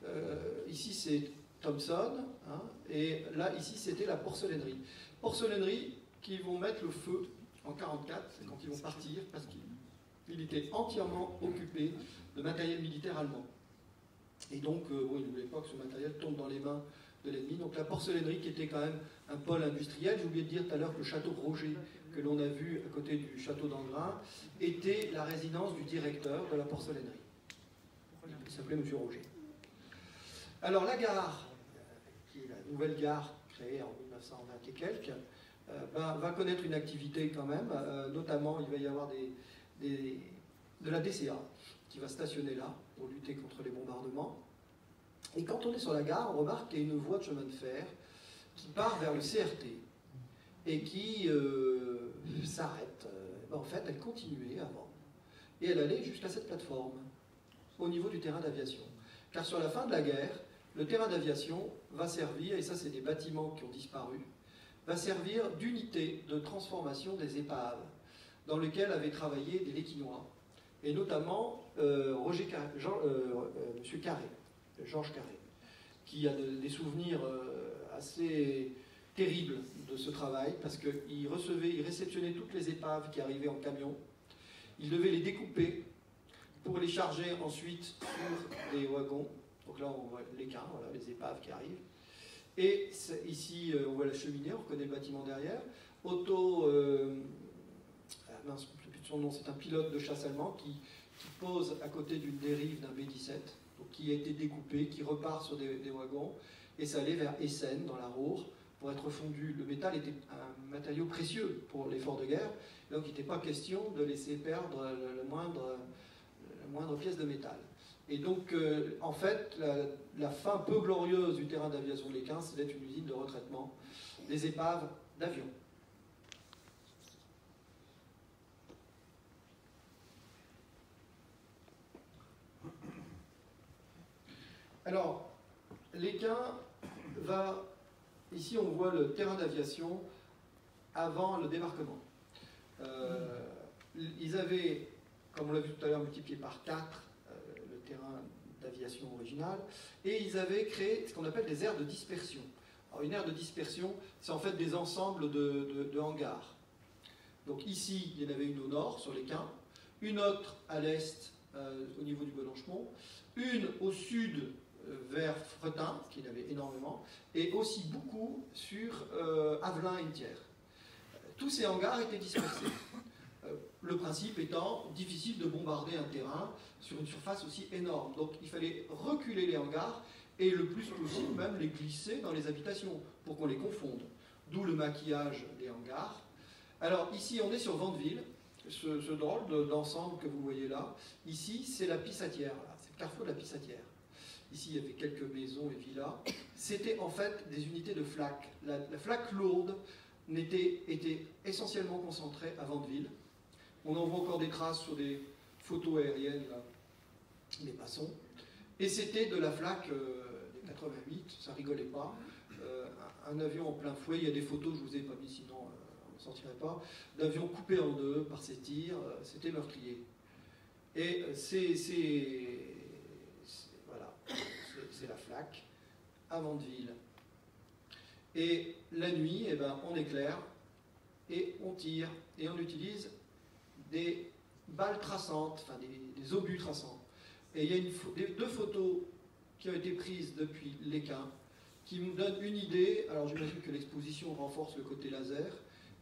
Euh, ici, c'est Thomson. hein, et là, ici, c'était la porcelainerie. Porcelainerie qui vont mettre le feu en 44 quand ils vont partir parce qu'il était entièrement occupé de matériel militaire allemand. Et donc, euh, oui, il ne voulait pas que ce matériel tombe dans les mains de l'ennemi. Donc la porcelainerie qui était quand même un pôle industriel, j'ai oublié de dire tout à l'heure que le château Roger, que l'on a vu à côté du château d'Angrin, était la résidence du directeur de la porcelainerie. Il s'appelait Monsieur Roger. Alors la gare, euh, qui est la nouvelle gare créée en 1920 et quelques, euh, ben, va connaître une activité quand même, euh, notamment il va y avoir de la DCA qui va stationner là pour lutter contre les bombardements. Et quand on est sur la gare, on remarque qu'il y a une voie de chemin de fer qui part vers le CRT et qui euh, s'arrête. Euh, ben, en fait, elle continuait avant. Et elle allait jusqu'à cette plateforme, au niveau du terrain d'aviation. Car sur la fin de la guerre, le terrain d'aviation va servir, et ça c'est des bâtiments qui ont disparu, va servir d'unité de transformation des épaves, dans lequel avaient travaillé des Léquinois, et notamment euh, euh, euh, Monsieur Carré, Georges Carré, qui a de- des souvenirs euh, assez terribles de ce travail, parce qu'il recevait, il réceptionnait toutes les épaves qui arrivaient en camion, il devait les découper pour les charger ensuite sur des wagons. Donc là, on voit les cars, voilà, les épaves qui arrivent. Et ici, euh, on voit la cheminée, on reconnaît le bâtiment derrière. Otto, euh, ah mince, plus de son nom, c'est un pilote de chasse allemand qui, pose à côté d'une dérive d'un B-17, donc qui a été découpé, qui repart sur des, wagons, et ça allait vers Essen, dans la Ruhr, pour être fondu. Le métal était un matériau précieux pour l'effort de guerre, donc il n'était pas question de laisser perdre la moindre pièce de métal. Et donc, euh, en fait, la, fin peu glorieuse du terrain d'aviation de l'Équin, c'est d'être une usine de retraitement des épaves d'avions. Alors, l'Équin va. Ici, on voit le terrain d'aviation avant le débarquement. Euh, ils avaient, comme on l'a vu tout à l'heure, multiplié par 4 le terrain d'aviation original, et ils avaient créé ce qu'on appelle des aires de dispersion. Une aire de dispersion, c'est en fait des ensembles de, hangars. Donc ici, il y en avait une au nord, sur les quins, une autre à l'est, euh, au niveau du Belanchemont, une au sud, euh, vers Fretin, qu'il y en avait énormément, et aussi beaucoup sur euh, Avelin et Thiers. Tous ces hangars étaient dispersés. Le principe étant difficile de bombarder un terrain sur une surface aussi énorme. Donc il fallait reculer les hangars et le plus possible même les glisser dans les habitations pour qu'on les confonde. D'où le maquillage des hangars. Alors ici on est sur Vandeville, ce, drôle de- d'ensemble que vous voyez là. Ici c'est la Pissatière, c'est le carrefour de la Pissatière. Ici il y avait quelques maisons et villas. C'était en fait des unités de flaques. La, la flaque lourde n'était- était essentiellement concentrée à Vandeville. On en voit encore des traces sur des photos aériennes, là, mais passons. Et c'était de la flaque euh, des 88, ça rigolait pas. Euh, un, avion en plein fouet, il y a des photos, je vous ai pas mis, sinon euh, on ne sortirait pas, d'avions coupés en deux par ces tirs, c'était meurtrier. Et c'est, voilà, c'est la flaque à Vandeville. Et la nuit, eh ben, on éclaire et on tire et on utilise des balles traçantes, enfin des, obus traçants. Et il y a une deux photos qui ont été prises depuis l'Équin qui me donnent une idée. Alors j'imagine que l'exposition renforce le côté laser,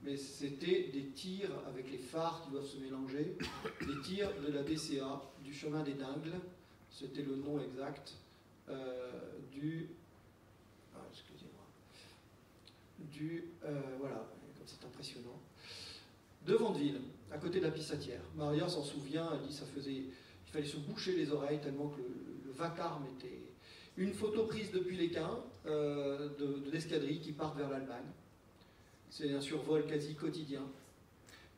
mais c'était des tirs avec les phares qui doivent se mélanger, des tirs de la DCA, du chemin des Dingles, c'était le nom exact, euh, du. ah, excusez-moi. Du. euh, voilà, comme c'est impressionnant. De Vandeville, à côté de la Pissatière. Maria s'en souvient, elle dit ça faisait. Il fallait se boucher les oreilles tellement que le, vacarme était. Une photo prise depuis les quins euh, de, l'escadrille qui partent vers l'Allemagne. C'est un survol quasi quotidien.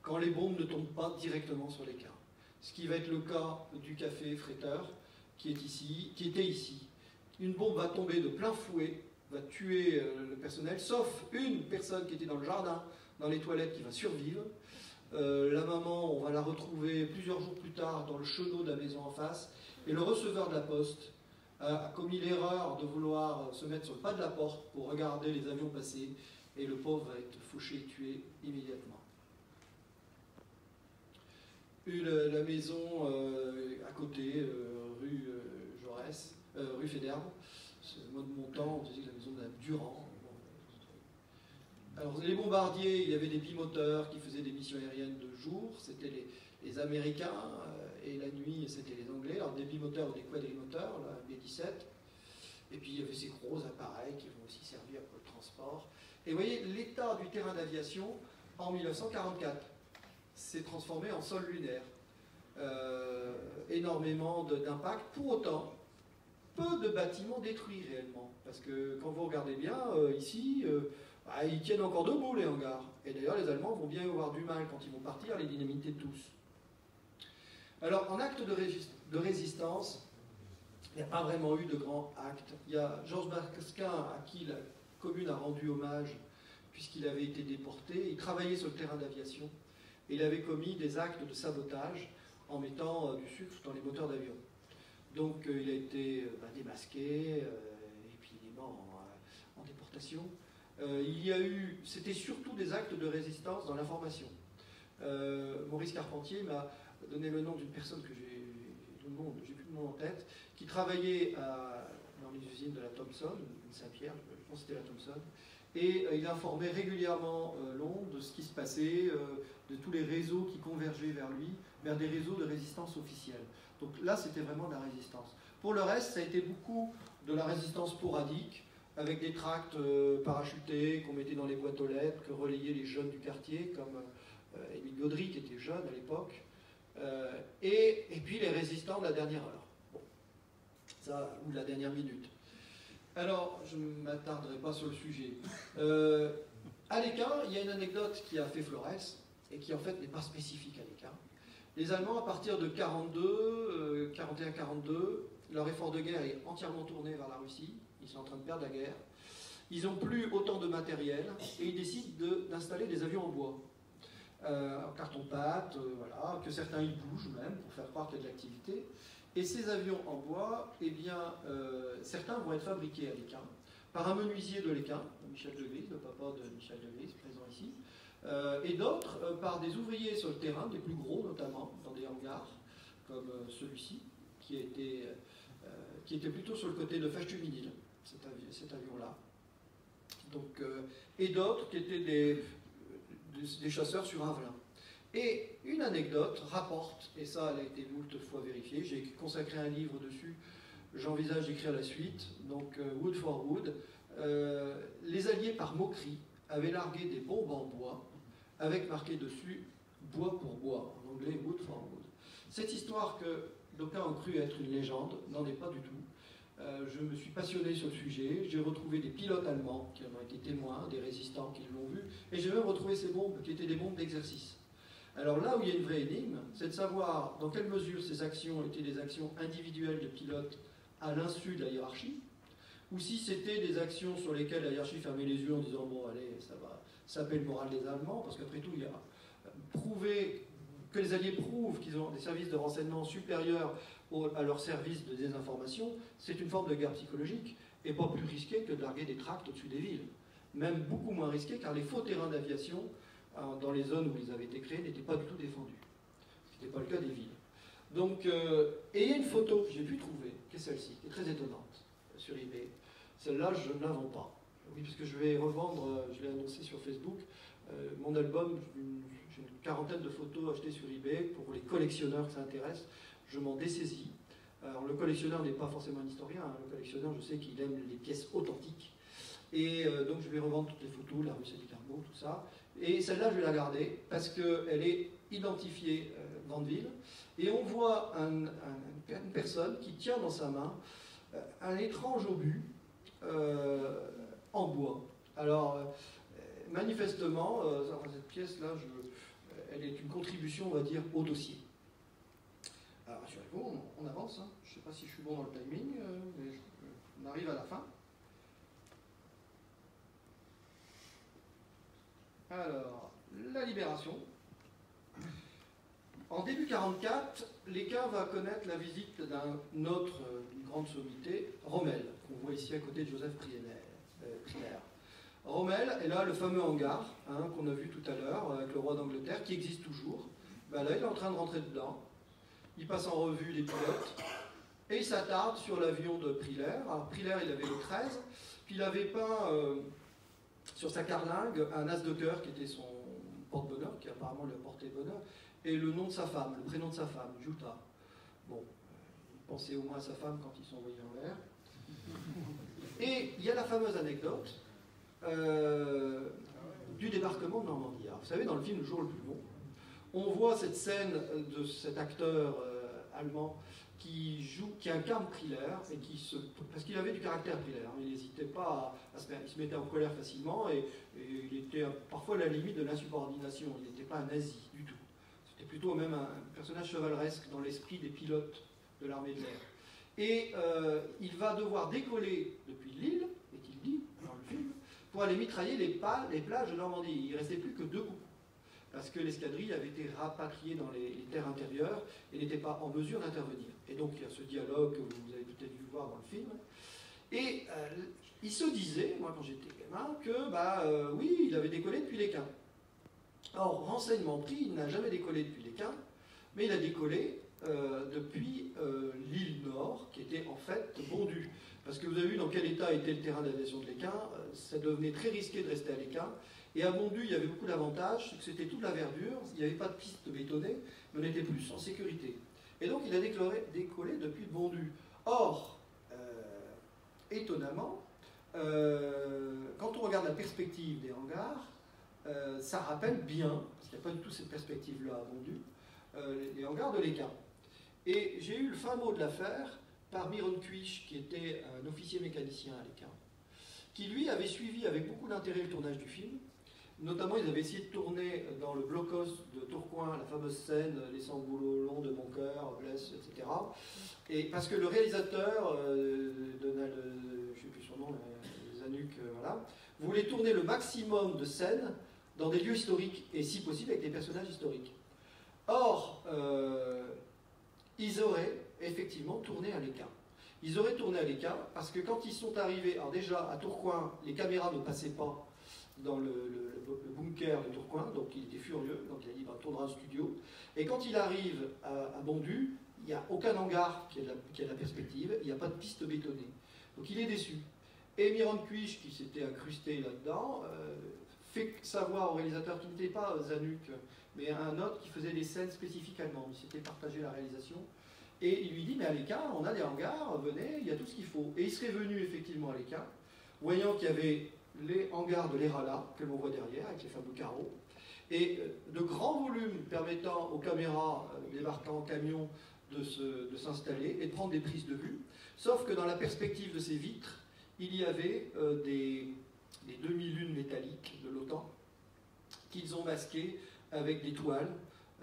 Quand les bombes ne tombent pas directement sur les quins. Ce qui va être le cas du café Freiteur, qui est ici, qui était ici. Une bombe va tomber de plein fouet, va tuer euh, le personnel, sauf une personne qui était dans le jardin, dans les toilettes, qui va survivre. Euh, la maman, on va la retrouver plusieurs jours plus tard dans le chenot de la maison en face. Et le receveur de la poste a commis l'erreur de vouloir se mettre sur le pas de la porte pour regarder les avions passer, et le pauvre va être fauché, tué immédiatement. Eu la, maison à côté, rue Jaurès, rue Fédère, mode montant, on disait que la maison de la Durand. Alors, les bombardiers, il y avait des bimoteurs qui faisaient des missions aériennes de jour, c'était les, Américains, euh, et la nuit, c'était les Anglais. Alors, des bimoteurs ou des quadrimoteurs, la B-17. Et puis, il y avait ces gros appareils qui vont aussi servir pour le transport. Et vous voyez, l'état du terrain d'aviation en 1944 s'est transformé en sol lunaire. Euh, énormément d'impact. Pour autant, peu de bâtiments détruits réellement. Parce que quand vous regardez bien, euh, ici, bah, ils tiennent encore debout les hangars. Et d'ailleurs, les Allemands vont bien avoir du mal quand ils vont partir, les dynamiter tous. Alors, en acte de, résistance, il n'y a pas vraiment eu de grands actes. Il y a Georges Basquin, à qui la commune a rendu hommage, puisqu'il avait été déporté. Il travaillait sur le terrain d'aviation. Et il avait commis des actes de sabotage en mettant euh, du sucre dans les moteurs d'avion. Donc euh, il a été euh, bah, démasqué, et puis il est mort en, déportation. Il y a eu, c'était surtout des actes de résistance dans l'information. Maurice Carpentier m'a donné le nom d'une personne que j'ai j'ai plus le nom en tête, qui travaillait dans les usines de la Thomson, Saint-Pierre, je pense que c'était la Thomson, et il informait régulièrement Londres de ce qui se passait, de tous les réseaux qui convergeaient vers lui, vers des réseaux de résistance officielle. Donc là, c'était vraiment de la résistance. Pour le reste, ça a été beaucoup de la résistance sporadique, avec des tracts euh, parachutés qu'on mettait dans les boîtes aux lettres, que relayaient les jeunes du quartier, comme euh, Émile Gaudry, qui était jeune à l'époque, euh, et, puis les résistants de la dernière heure, ça, ou de la dernière minute. Alors, je ne m'attarderai pas sur le sujet. à l'écart, il y a une anecdote qui a fait Flores, et qui en fait n'est pas spécifique à l'écart. Les Allemands, à partir de 42, 41-42, euh, leur effort de guerre est entièrement tourné vers la Russie. Ils sont en train de perdre la guerre. Ils n'ont plus autant de matériel et ils décident d'installer des avions en bois. Euh, en carton-pâte, euh, voilà, que certains y bougent même pour faire croire qu'il y a de l'activité. Et ces avions en bois, eh bien, certains vont être fabriqués à l'Équin par un menuisier de l'Équin, Michel de Gris, le papa de Michel de Gris, présent ici, euh, et d'autres euh, par des ouvriers sur le terrain, des plus gros notamment, dans des hangars, comme euh, celui-ci, qui, était, qui était plutôt sur le côté de Fachtuminil, cet, cet avion-là. Donc, et d'autres qui étaient des, des, chasseurs sur Avelin. Et une anecdote rapporte, et ça elle a été moult fois vérifiée, j'ai consacré un livre dessus, j'envisage d'écrire la suite, donc Wood for Wood, les Alliés par moquerie avaient largué des bombes en bois avec marqué dessus bois pour bois, en anglais wood for wood. Cette histoire que d'aucuns ont cru être une légende n'en est pas du tout. Euh, je me suis passionné sur le sujet, j'ai retrouvé des pilotes allemands qui en ont été témoins, des résistants qui l'ont vu, et j'ai même retrouvé ces bombes qui étaient des bombes d'exercice. Alors là où il y a une vraie énigme, c'est de savoir dans quelle mesure ces actions étaient des actions individuelles de pilotes à l'insu de la hiérarchie, ou si c'était des actions sur lesquelles la hiérarchie fermait les yeux en disant bon allez ça va s'appelle le moral des Allemands, parce qu'après tout, il y a prouvé que les Alliés prouvent qu'ils ont des services de renseignement supérieurs à leurs services de désinformation, c'est une forme de guerre psychologique, et pas plus risqué que de larguer des tracts au-dessus des villes. Même beaucoup moins risqué, car les faux terrains d'aviation, dans les zones où ils avaient été créés, n'étaient pas du tout défendus. Ce n'était pas le cas des villes. Donc, euh, et il y a une photo que j'ai pu trouver, qui est celle-ci, qui est très étonnante, sur eBay. Celle-là, je ne la vends pas. Oui, puisque je vais revendre, euh, je l'ai annoncé sur Facebook, euh, mon album, j'ai une quarantaine de photos achetées sur eBay pour les collectionneurs que ça intéresse. Je m'en dessaisis. Alors le collectionneur n'est pas forcément un historien, hein. le collectionneur je sais qu'il aime les pièces authentiques. Et euh, donc je vais revendre toutes les photos, la rue Saint-Carbo, tout ça. Et celle-là je vais la garder parce qu'elle est identifiée Grandeville. Et on voit une personne qui tient dans sa main un étrange obus en bois. Alors, euh, manifestement, euh, cette pièce-là, elle est une contribution, on va dire, au dossier. Alors, rassurez-vous, on, avance. Hein. Je ne sais pas si je suis bon dans le timing, euh, mais on arrive à la fin. Alors, la libération. En début 44, l'Équin va connaître la visite d'un autre euh, grande sommité, Rommel, qu'on voit ici à côté de Joseph Prière. Rommel est là le fameux hangar hein, qu'on a vu tout à l'heure avec le roi d'Angleterre, qui existe toujours. Ben là, il est en train de rentrer dedans. Il passe en revue les pilotes et il s'attarde sur l'avion de Priller. Alors, Priller, il avait le 13, puis il avait peint euh, sur sa carlingue un as de cœur qui était son porte-bonheur, qui apparemment lui a porté bonheur, et le nom de sa femme, le prénom de sa femme, Jutta. Bon, pensez au moins à sa femme quand ils sont envoyés en l'air. Et il y a la fameuse anecdote euh, du débarquement de Normandie. vous savez, dans le film Le jour le plus long, on voit cette scène de cet acteur euh, allemand qui joue, qui incarne Priller, et qui se, parce qu'il avait du caractère hein. il n'hésitait pas à, se, il se mettait en colère facilement, et, il était parfois à la limite de l'insubordination, il n'était pas un nazi du tout. C'était plutôt même un personnage chevaleresque dans l'esprit des pilotes de l'armée de l'air. Et euh, il va devoir décoller depuis l'île, et il dit? Pour aller mitrailler les, les plages de Normandie. Il ne restait plus que deux parce que l'escadrille avait été rapatriée dans les, terres intérieures et n'était pas en mesure d'intervenir. Et donc il y a ce dialogue que vous avez peut-être dû voir dans le film. Et euh, il se disait, moi quand j'étais gamin, que bah euh, oui, il avait décollé depuis les Quins. Or, renseignement pris, il n'a jamais décollé depuis les Quins, mais il a décollé euh, depuis l'île Nord, qui était en fait bondue. Parce que vous avez vu dans quel état était le terrain d'aviation de l'Équin, ça devenait très risqué de rester à l'Équin, et à Bondu, il y avait beaucoup d'avantages, que c'était toute la verdure, il n'y avait pas de piste bétonnée, mais on était plus en sécurité. Et donc il a décollé depuis Bondu. Or, euh, étonnamment, euh, quand on regarde la perspective des hangars, euh, ça rappelle bien, parce qu'il n'y a pas du tout cette perspective-là à Bondu, les, hangars de l'ECA. Et j'ai eu le fin mot de l'affaire par Miron Cuich, qui était un officier mécanicien à l'ECA, qui lui avait suivi avec beaucoup d'intérêt le tournage du film, Notamment, ils avaient essayé de tourner dans le blocos de Tourcoing la fameuse scène Les sanglots longs de mon cœur, blesse, etc. Et parce que le réalisateur, euh, Donald, euh, je ne sais plus son nom, Zanuck, euh, voilà, voulait tourner le maximum de scènes dans des lieux historiques et si possible avec des personnages historiques. Or, ils auraient effectivement tourné à l'écart. Ils auraient tourné à l'écart parce que quand ils sont arrivés, alors déjà à Tourcoing, les caméras ne passaient pas dans le, bunker de Tourcoing, donc il était furieux, donc il a dit bah, tournera un studio. Et quand il arrive à, Bondu, il n'y a aucun hangar qui a, la, perspective, il n'y a pas de piste bétonnée. Donc il est déçu. Et Miron Cuich, qui s'était incrusté là-dedans, euh, fait savoir au réalisateur qui n'était pas Zanuck, mais un autre qui faisait des scènes spécifiques allemandes. Il s'était partagé la réalisation. Et il lui dit, mais à l'écart, on a des hangars, venez, il y a tout ce qu'il faut. Et il serait venu effectivement à l'écart, voyant qu'il y avait les hangars de l'Erala, que l'on voit derrière, avec les fameux carreaux, et euh, de grands volumes permettant aux caméras euh, débarquant en camion de s'installer et de prendre des prises de vue. Sauf que dans la perspective de ces vitres, il y avait euh, des, demi-lunes métalliques de l'OTAN qu'ils ont masquées avec des toiles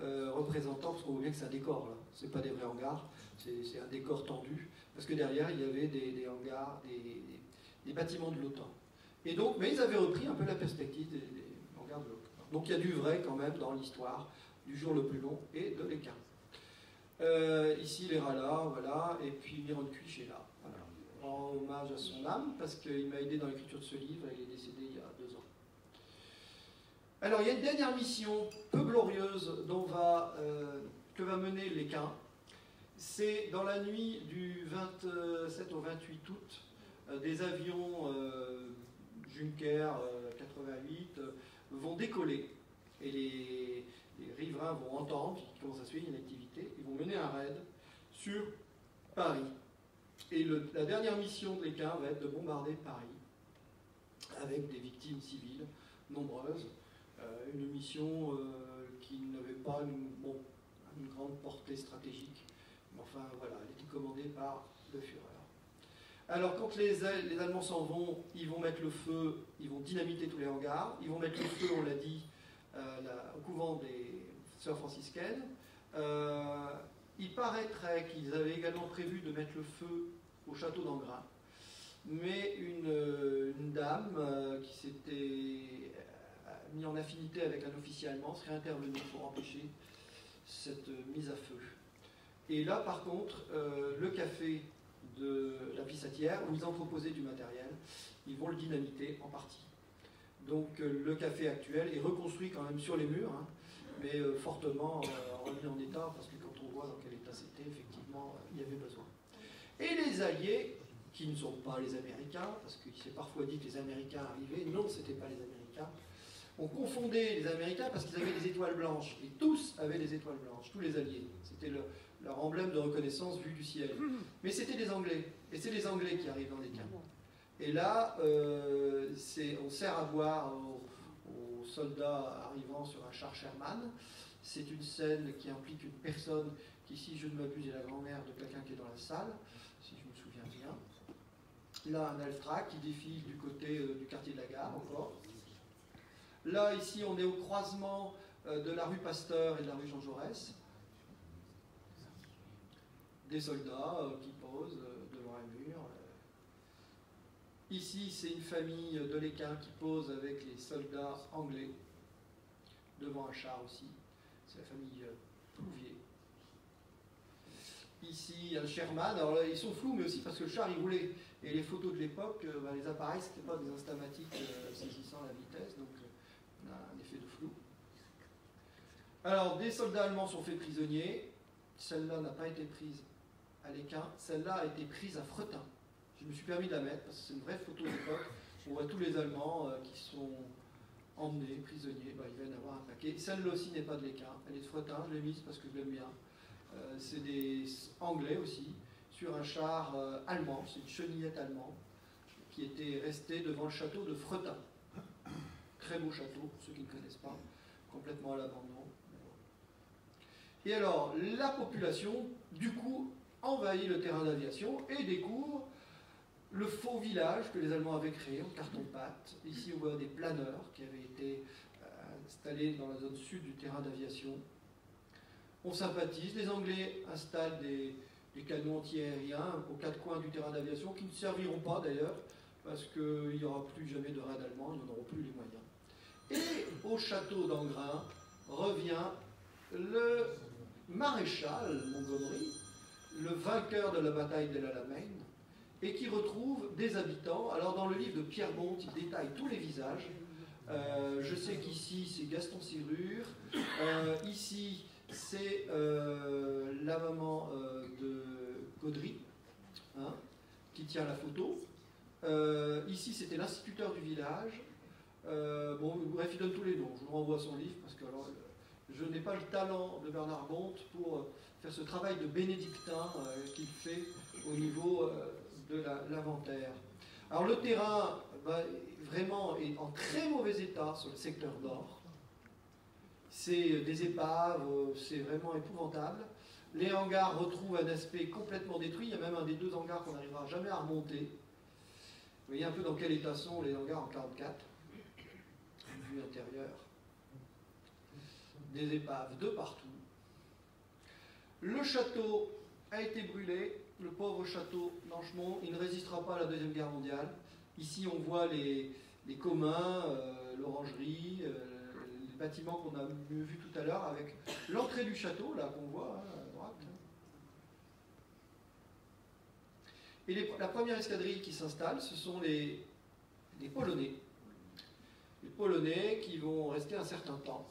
représentant, parce qu'on voit bien que c'est un décor, là, c'est pas des vrais hangars, c'est un décor tendu, parce que derrière il y avait des, hangars, des bâtiments de l'OTAN. Et donc, mais ils avaient repris un peu la perspective des, des de Donc il y a du vrai quand même dans l'histoire du jour le plus long et de l'écart. Euh, ici les Rala, voilà, et puis Miron Cuich est là. En hommage à son âme, parce qu'il m'a aidé dans l'écriture de ce livre, il est décédé il y a deux ans. Alors il y a une dernière mission peu glorieuse dont va, euh, que va mener l'Équin. C'est dans la nuit du 27 au 28 août, euh, des avions Juncker 88 euh, euh, vont décoller et les, riverains vont entendre qu'ils commencent à suivre une activité, ils vont mener un raid sur Paris. Et la dernière mission de l'Équin va être de bombarder Paris avec des victimes civiles nombreuses. Euh, une mission qui n'avait pas une, une, grande portée stratégique, enfin voilà, elle était commandée par le Führer. Alors quand les, Allemands s'en vont, ils vont mettre le feu, ils vont dynamiter tous les hangars, ils vont mettre le feu, on l'a dit, euh, au couvent des sœurs franciscaines. Euh, il paraîtrait qu'ils avaient également prévu de mettre le feu au château d'Angrin. Mais une, dame euh, qui s'était mise en affinité avec un officier allemand serait intervenue pour empêcher cette mise à feu. Et là, par contre, euh, le café de la Pissatière, où ils ont du matériel, ils vont le dynamiter en partie. Donc euh, le café actuel est reconstruit quand même sur les murs, hein, mais euh, fortement remis en état, parce que quand on voit dans quel état c'était, effectivement, il y avait besoin. Et les Alliés, qui ne sont pas les Américains, parce qu'il s'est parfois dit que les Américains arrivaient, non, ce n'étaient pas les Américains, on confondait les Américains parce qu'ils avaient des étoiles blanches, et tous avaient des étoiles blanches, tous les Alliés. C'était leur emblème de reconnaissance vu du ciel. Mais c'était des Anglais, et c'est les Anglais qui arrivent dans les camps. Et là, euh, on sert à voir aux, soldats arrivant sur un char Sherman. C'est une scène qui implique une personne qui, si je ne m'abuse, est la grand-mère de quelqu'un qui est dans la salle, si je me souviens bien. Là, un Altra qui défile du côté euh, du quartier de la gare encore. Là, ici, on est au croisement euh, de la rue Pasteur et de la rue Jean Jaurès. Des soldats euh, qui posent euh, devant un mur. Ici, c'est une famille de l'équin qui pose avec les soldats anglais devant un char aussi. C'est la famille Plouvier. Ici, un Sherman. Alors là, ils sont flous, mais aussi parce que le char, il roulait. Et les photos de l'époque, bah, les appareils, ce n'étaient pas des instamatiques saisissant la vitesse. Donc, un effet de flou. Alors, des soldats allemands sont faits prisonniers. Celle-là n'a pas été prise à l'Équin. Celle-là a été prise à Fretin. Je me suis permis de la mettre parce que c'est une vraie photo d'époque. On voit tous les Allemands euh, qui sont emmenés, prisonniers. Bah, il va y. Celle-là aussi n'est pas de l'Équin. Elle est de Fretin. Je l'ai mise parce que je l'aime bien. Euh, c'est des Anglais aussi, sur un char euh, allemand. C'est une chenillette allemande qui était restée devant le château de Fretin. Très beau château, ceux qui ne connaissent pas, complètement à l'abandon. Et alors, la population, du coup, envahit le terrain d'aviation et découvre le faux village que les Allemands avaient créé en carton-pâte. Ici, on voit des planeurs qui avaient été euh, installés dans la zone sud du terrain d'aviation. On sympathise. Les Anglais installent des, des canons antiaériens aux quatre coins du terrain d'aviation qui ne serviront pas d'ailleurs parce qu'il n'y aura plus jamais de raid allemand, ils n'en auront plus les moyens. Et au château d'Angrin revient le maréchal Montgomery, le vainqueur de la bataille de l'Alamein, et qui retrouve des habitants. Alors dans le livre de Pierre Bont, il détaille tous les visages. Euh, je sais qu'ici c'est Gaston Serrure, euh, ici c'est euh, la maman de Gaudry, hein, qui tient la photo. ici c'était l'instituteur du village, euh, bon, bref, il donne tous les noms. Je vous renvoie son livre parce que alors, je n'ai pas le talent de Bernard Bonte pour euh, faire ce travail de bénédictin euh, qu'il fait au niveau de l'inventaire. Alors le terrain, bah, vraiment, est en très mauvais état sur le secteur nord. C'est des épaves, c'est vraiment épouvantable. Les hangars retrouvent un aspect complètement détruit. Il y a même un des deux hangars qu'on n'arrivera jamais à remonter. Vous voyez un peu dans quel état sont les hangars en 44 vue intérieure, des épaves de partout. Le château a été brûlé, le pauvre château d'Anchemont, il ne résistera pas à la Deuxième Guerre mondiale. Ici, on voit les, communs, euh, l'orangerie, euh, les bâtiments qu'on a vus tout à l'heure, avec l'entrée du château, là, qu'on voit hein, à droite. Et la première escadrille qui s'installe, ce sont les les Polonais qui vont rester un certain temps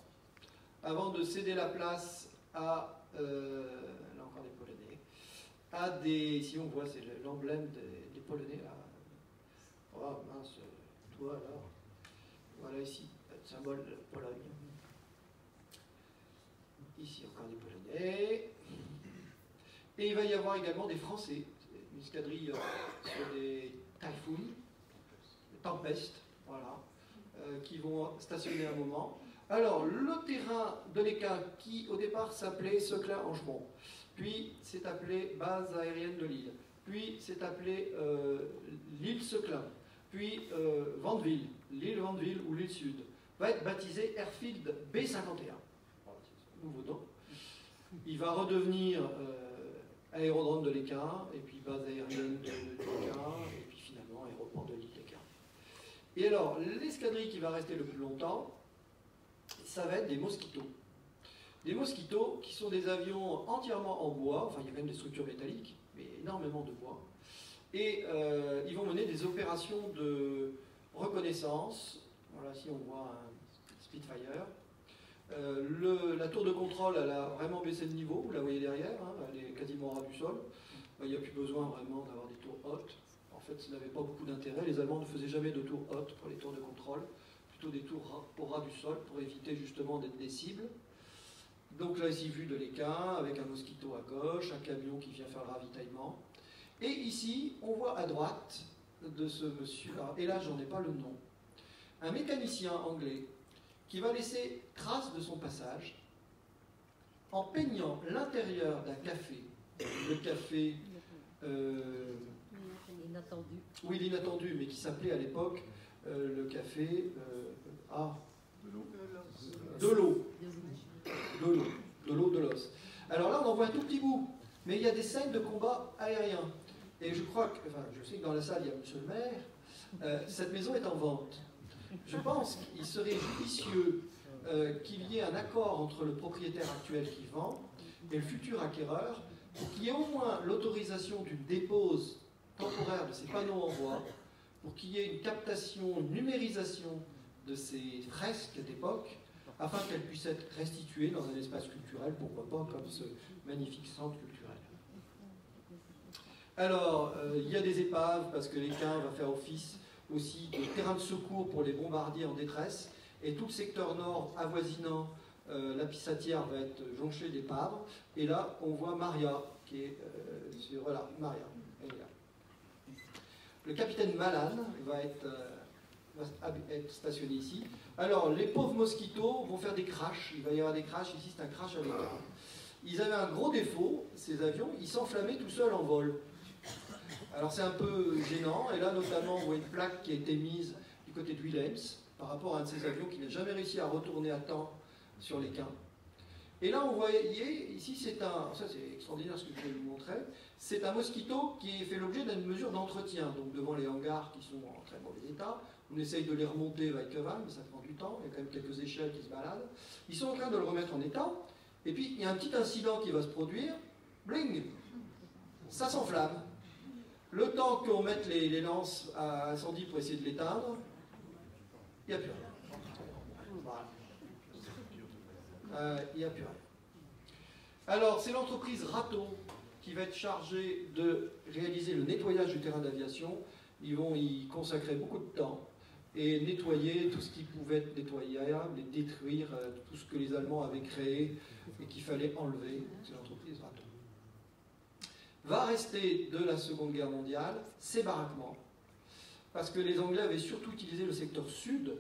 avant de céder la place à, euh, là encore des Polonais, à des, ici on voit, c'est l'emblème des, Polonais là. Oh mince, toi alors, voilà ici, le symbole de Pologne. Ici encore des Polonais. Et il va y avoir également des Français, une escadrille euh, sur des typhoons, des tempestes, voilà. Euh, qui vont stationner un moment. Alors, le terrain de l'ECA, qui au départ s'appelait Seclin-Angemont, puis s'est appelé Base aérienne de l'île, puis s'est appelé euh, l'île Seclin, puis euh, Vandeville, l'île Vandeville ou l'île Sud, va être baptisé Airfield B51. Nouveau nom. Il va redevenir aérodrome de l'Équin, et puis base aérienne de, l'Équin, et puis finalement aéroport de l'île. Et alors, l'escadrille qui va rester le plus longtemps, ça va être des mosquitos. des mosquitos qui sont des avions entièrement en bois, enfin il y a quand même des structures métalliques, mais énormément de bois. Et euh, ils vont mener des opérations de reconnaissance. Voilà, ici on voit un Spitfire. Euh, la tour de contrôle, elle a vraiment baissé de niveau, vous la voyez derrière, hein, elle est quasiment au ras du sol. Il n'y a plus besoin vraiment d'avoir des tours hautes. En fait, ça n'avait pas beaucoup d'intérêt. Les Allemands ne faisaient jamais de tours hautes pour les tours de contrôle, plutôt des tours au ras du sol pour éviter justement d'être des cibles. Donc là, ici, vue de l'équin, avec un mosquito à gauche, un camion qui vient faire le ravitaillement. Et ici, on voit à droite de ce monsieur, et là, j'en ai pas le nom, un mécanicien anglais qui va laisser trace de son passage en peignant l'intérieur d'un café, le café... Euh, l'inattendu. Oui, l'inattendu, mais qui s'appelait à l'époque euh, le café... Euh, ah, de l'eau. De l'eau. De l'eau. De l'eau, de l'os. Alors là, on en voit un tout petit bout, mais il y a des scènes de combat aérien. Et je crois que, enfin, je sais que dans la salle, il y a monsieur le maire. cette maison est en vente. Je pense qu'il serait judicieux euh, qu'il y ait un accord entre le propriétaire actuel qui vend et le futur acquéreur pour qu'il y ait au moins l'autorisation d'une dépose temporaire de ces panneaux en bois, pour qu'il y ait une captation, une numérisation de ces fresques d'époque, afin qu'elles puissent être restituées dans un espace culturel, pourquoi pas comme ce magnifique centre culturel. Alors, euh, il y a des épaves, parce que l'équin va faire office aussi de terrain de secours pour les bombardiers en détresse. Et tout le secteur nord avoisinant euh, la Pissatière va être jonché d'épaves. Et là, on voit Maria, qui est euh, voilà, Maria. Le capitaine Malan va être, euh, être, stationné ici. Alors, les pauvres mosquitos vont faire des crashs. Il va y avoir des crashs. Ici, c'est un crash avec Ils avaient un gros défaut, ces avions, ils s'enflammaient tout seuls en vol. Alors c'est un peu gênant, et là notamment on voit une plaque qui a été mise du côté de Willems par rapport à un de ces avions qui n'a jamais réussi à retourner à temps sur les quins. Et là on voit, ici c'est un, ça c'est extraordinaire ce que je vais vous montrer, c'est un mosquito qui fait l'objet d'une mesure d'entretien, donc devant les hangars qui sont en très mauvais état, on essaye de les remonter avec van, mais ça prend du temps, il y a quand même quelques échelles qui se baladent. Ils sont en train de le remettre en état, et puis il y a un petit incident qui va se produire, bling, ça s'enflamme. Le temps qu'on mette les, lances à incendie pour essayer de l'éteindre, il n'y a plus rien. Voilà. Euh, il n'y a plus rien. Alors, c'est l'entreprise Rato qui va être chargée de réaliser le nettoyage du terrain d'aviation. Ils vont y consacrer beaucoup de temps et nettoyer tout ce qui pouvait être nettoyable et détruire euh, tout ce que les Allemands avaient créé et qu'il fallait enlever. C'est l'entreprise Rato va rester de la Seconde Guerre mondiale, ces baraquements. Parce que les Anglais avaient surtout utilisé le secteur sud,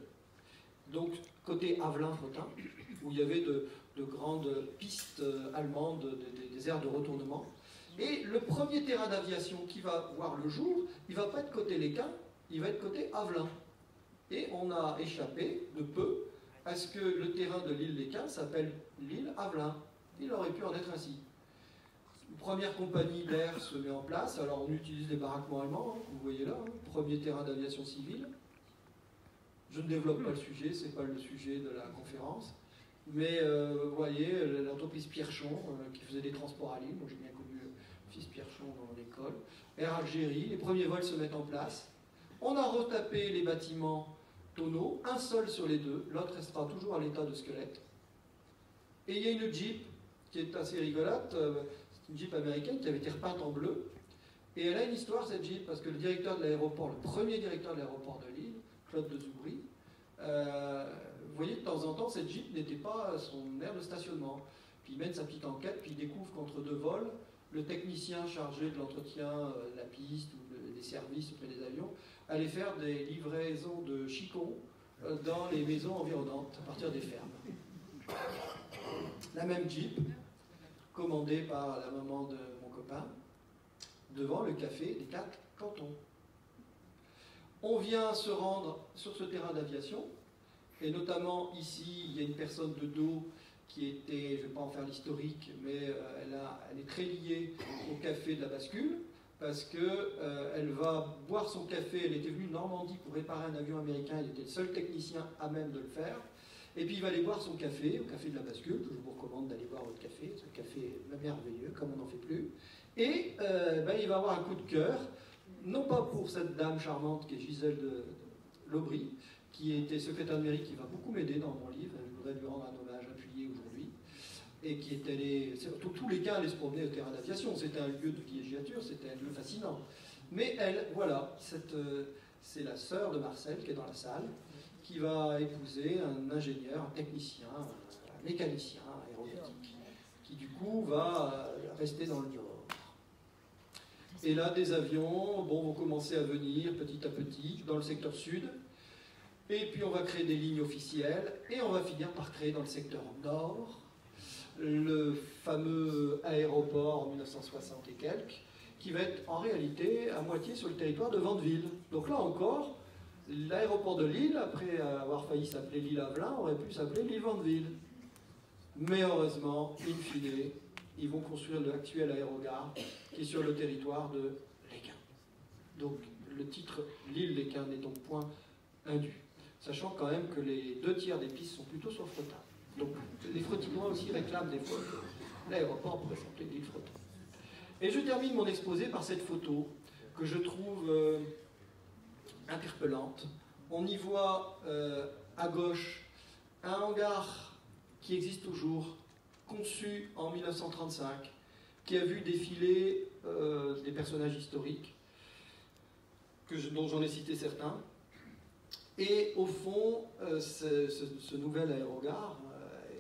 donc côté Avelin-Flotin, où il y avait de, grandes pistes allemandes, des aires de retournement. Et le premier terrain d'aviation qui va voir le jour, il ne va pas être côté Léquin, il va être côté Avelin. Et on a échappé de peu à ce que le terrain de l'île Léquin s'appelle l'île Avelin. Il aurait pu en être ainsi. Une première compagnie d'air se met en place. Alors on utilise des baraquements allemands, hein, vous voyez là, hein. premier terrain d'aviation civile. Je ne développe pas le sujet, ce n'est pas le sujet de la conférence. Mais euh, vous voyez, l'entreprise Pierchon, euh, qui faisait des transports à moi j'ai bien connu le fils Pierchon dans l'école. Air Algérie, les premiers vols se mettent en place. On a retapé les bâtiments tonneaux, un seul sur les deux, l'autre restera toujours à l'état de squelette. Et il y a une Jeep qui est assez rigolote. Euh, une Jeep américaine qui avait été repeinte en bleu. Et elle a une histoire, cette Jeep, parce que le directeur de l'aéroport, le premier directeur de l'aéroport de Lille, De Zoubry, euh, vous voyez, de temps en temps, cette Jeep n'était pas son aire de stationnement. Puis il mène sa petite enquête, puis il découvre qu'entre deux vols, le technicien chargé de l'entretien euh, de la piste ou des services auprès des avions allait faire des livraisons de chicons euh, dans les maisons environnantes, à partir des fermes. La même Jeep, commandé par la maman de mon copain, devant le café des quatre cantons. On vient se rendre sur ce terrain d'aviation, et notamment ici, il y a une personne de dos qui était, je ne vais pas en faire l'historique, mais euh, elle, est très liée au café de la bascule, parce qu'elle euh, va boire son café, elle était venue de Normandie pour réparer un avion américain, elle était le seul technicien à même de le faire, Et puis il va aller boire son café, au café de la bascule, je vous recommande d'aller boire votre café, ce café est merveilleux, comme on n'en fait plus. Et euh, ben, il va avoir un coup de cœur, non pas pour cette dame charmante qui est Gisèle de, Lobry, qui était secrétaire de mairie, qui va beaucoup m'aider dans mon livre, je voudrais lui rendre un hommage appuyé aujourd'hui, et qui est allé, tous les cas allaient se promener au terrain d'aviation, c'était un lieu de villégiature, c'était un lieu fascinant. Mais elle, voilà, euh, c'est la sœur de Marcel qui est dans la salle, qui va épouser un ingénieur, un technicien, un mécanicien aéronautique, qui du coup va euh, rester dans le Nord. Et là, des avions bon, vont commencer à venir petit à petit dans le secteur sud. Et puis on va créer des lignes officielles et on va finir par créer dans le secteur nord le fameux aéroport en 1960 et quelques, qui va être en réalité à moitié sur le territoire de Vandeville. Donc là encore, l'aéroport de Lille, après avoir failli s'appeler Lille Avelin, aurait pu s'appeler Lille Vandeville. Mais heureusement, in fine, ils vont construire l'actuel aérogare qui est sur le territoire de Léquin. Donc le titre Lille Léquin n'est donc point indu, sachant quand même que les deux tiers des pistes sont plutôt sur Fretin. Donc les Frettinois aussi réclament des fois l'aéroport pourrait s'appeler l'île Fretin. Et je termine mon exposé par cette photo que je trouve euh, interpellante. On y voit euh, à gauche un hangar qui existe toujours, conçu en 1935, qui a vu défiler euh, des personnages historiques, que dont j'en ai cité certains. Et au fond, euh, ce, nouvel aérogare,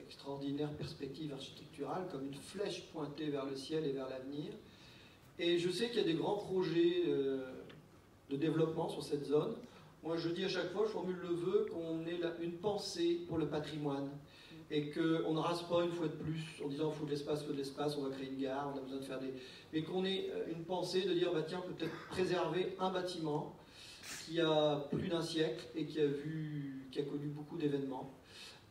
extraordinaire perspective architecturale, comme une flèche pointée vers le ciel et vers l'avenir. Et je sais qu'il y a des grands projets de développement sur cette zone. Moi, je dis à chaque fois, je formule le vœu qu'on ait une pensée pour le patrimoine et qu'on ne rase pas une fois de plus en disant il faut de l'espace, il faut de l'espace, on va créer une gare, on a besoin de faire des. Mais qu'on ait euh, une pensée de dire bah, tiens, peut-être préserver un bâtiment qui a plus d'un siècle et qui a, vu, qui a connu beaucoup d'événements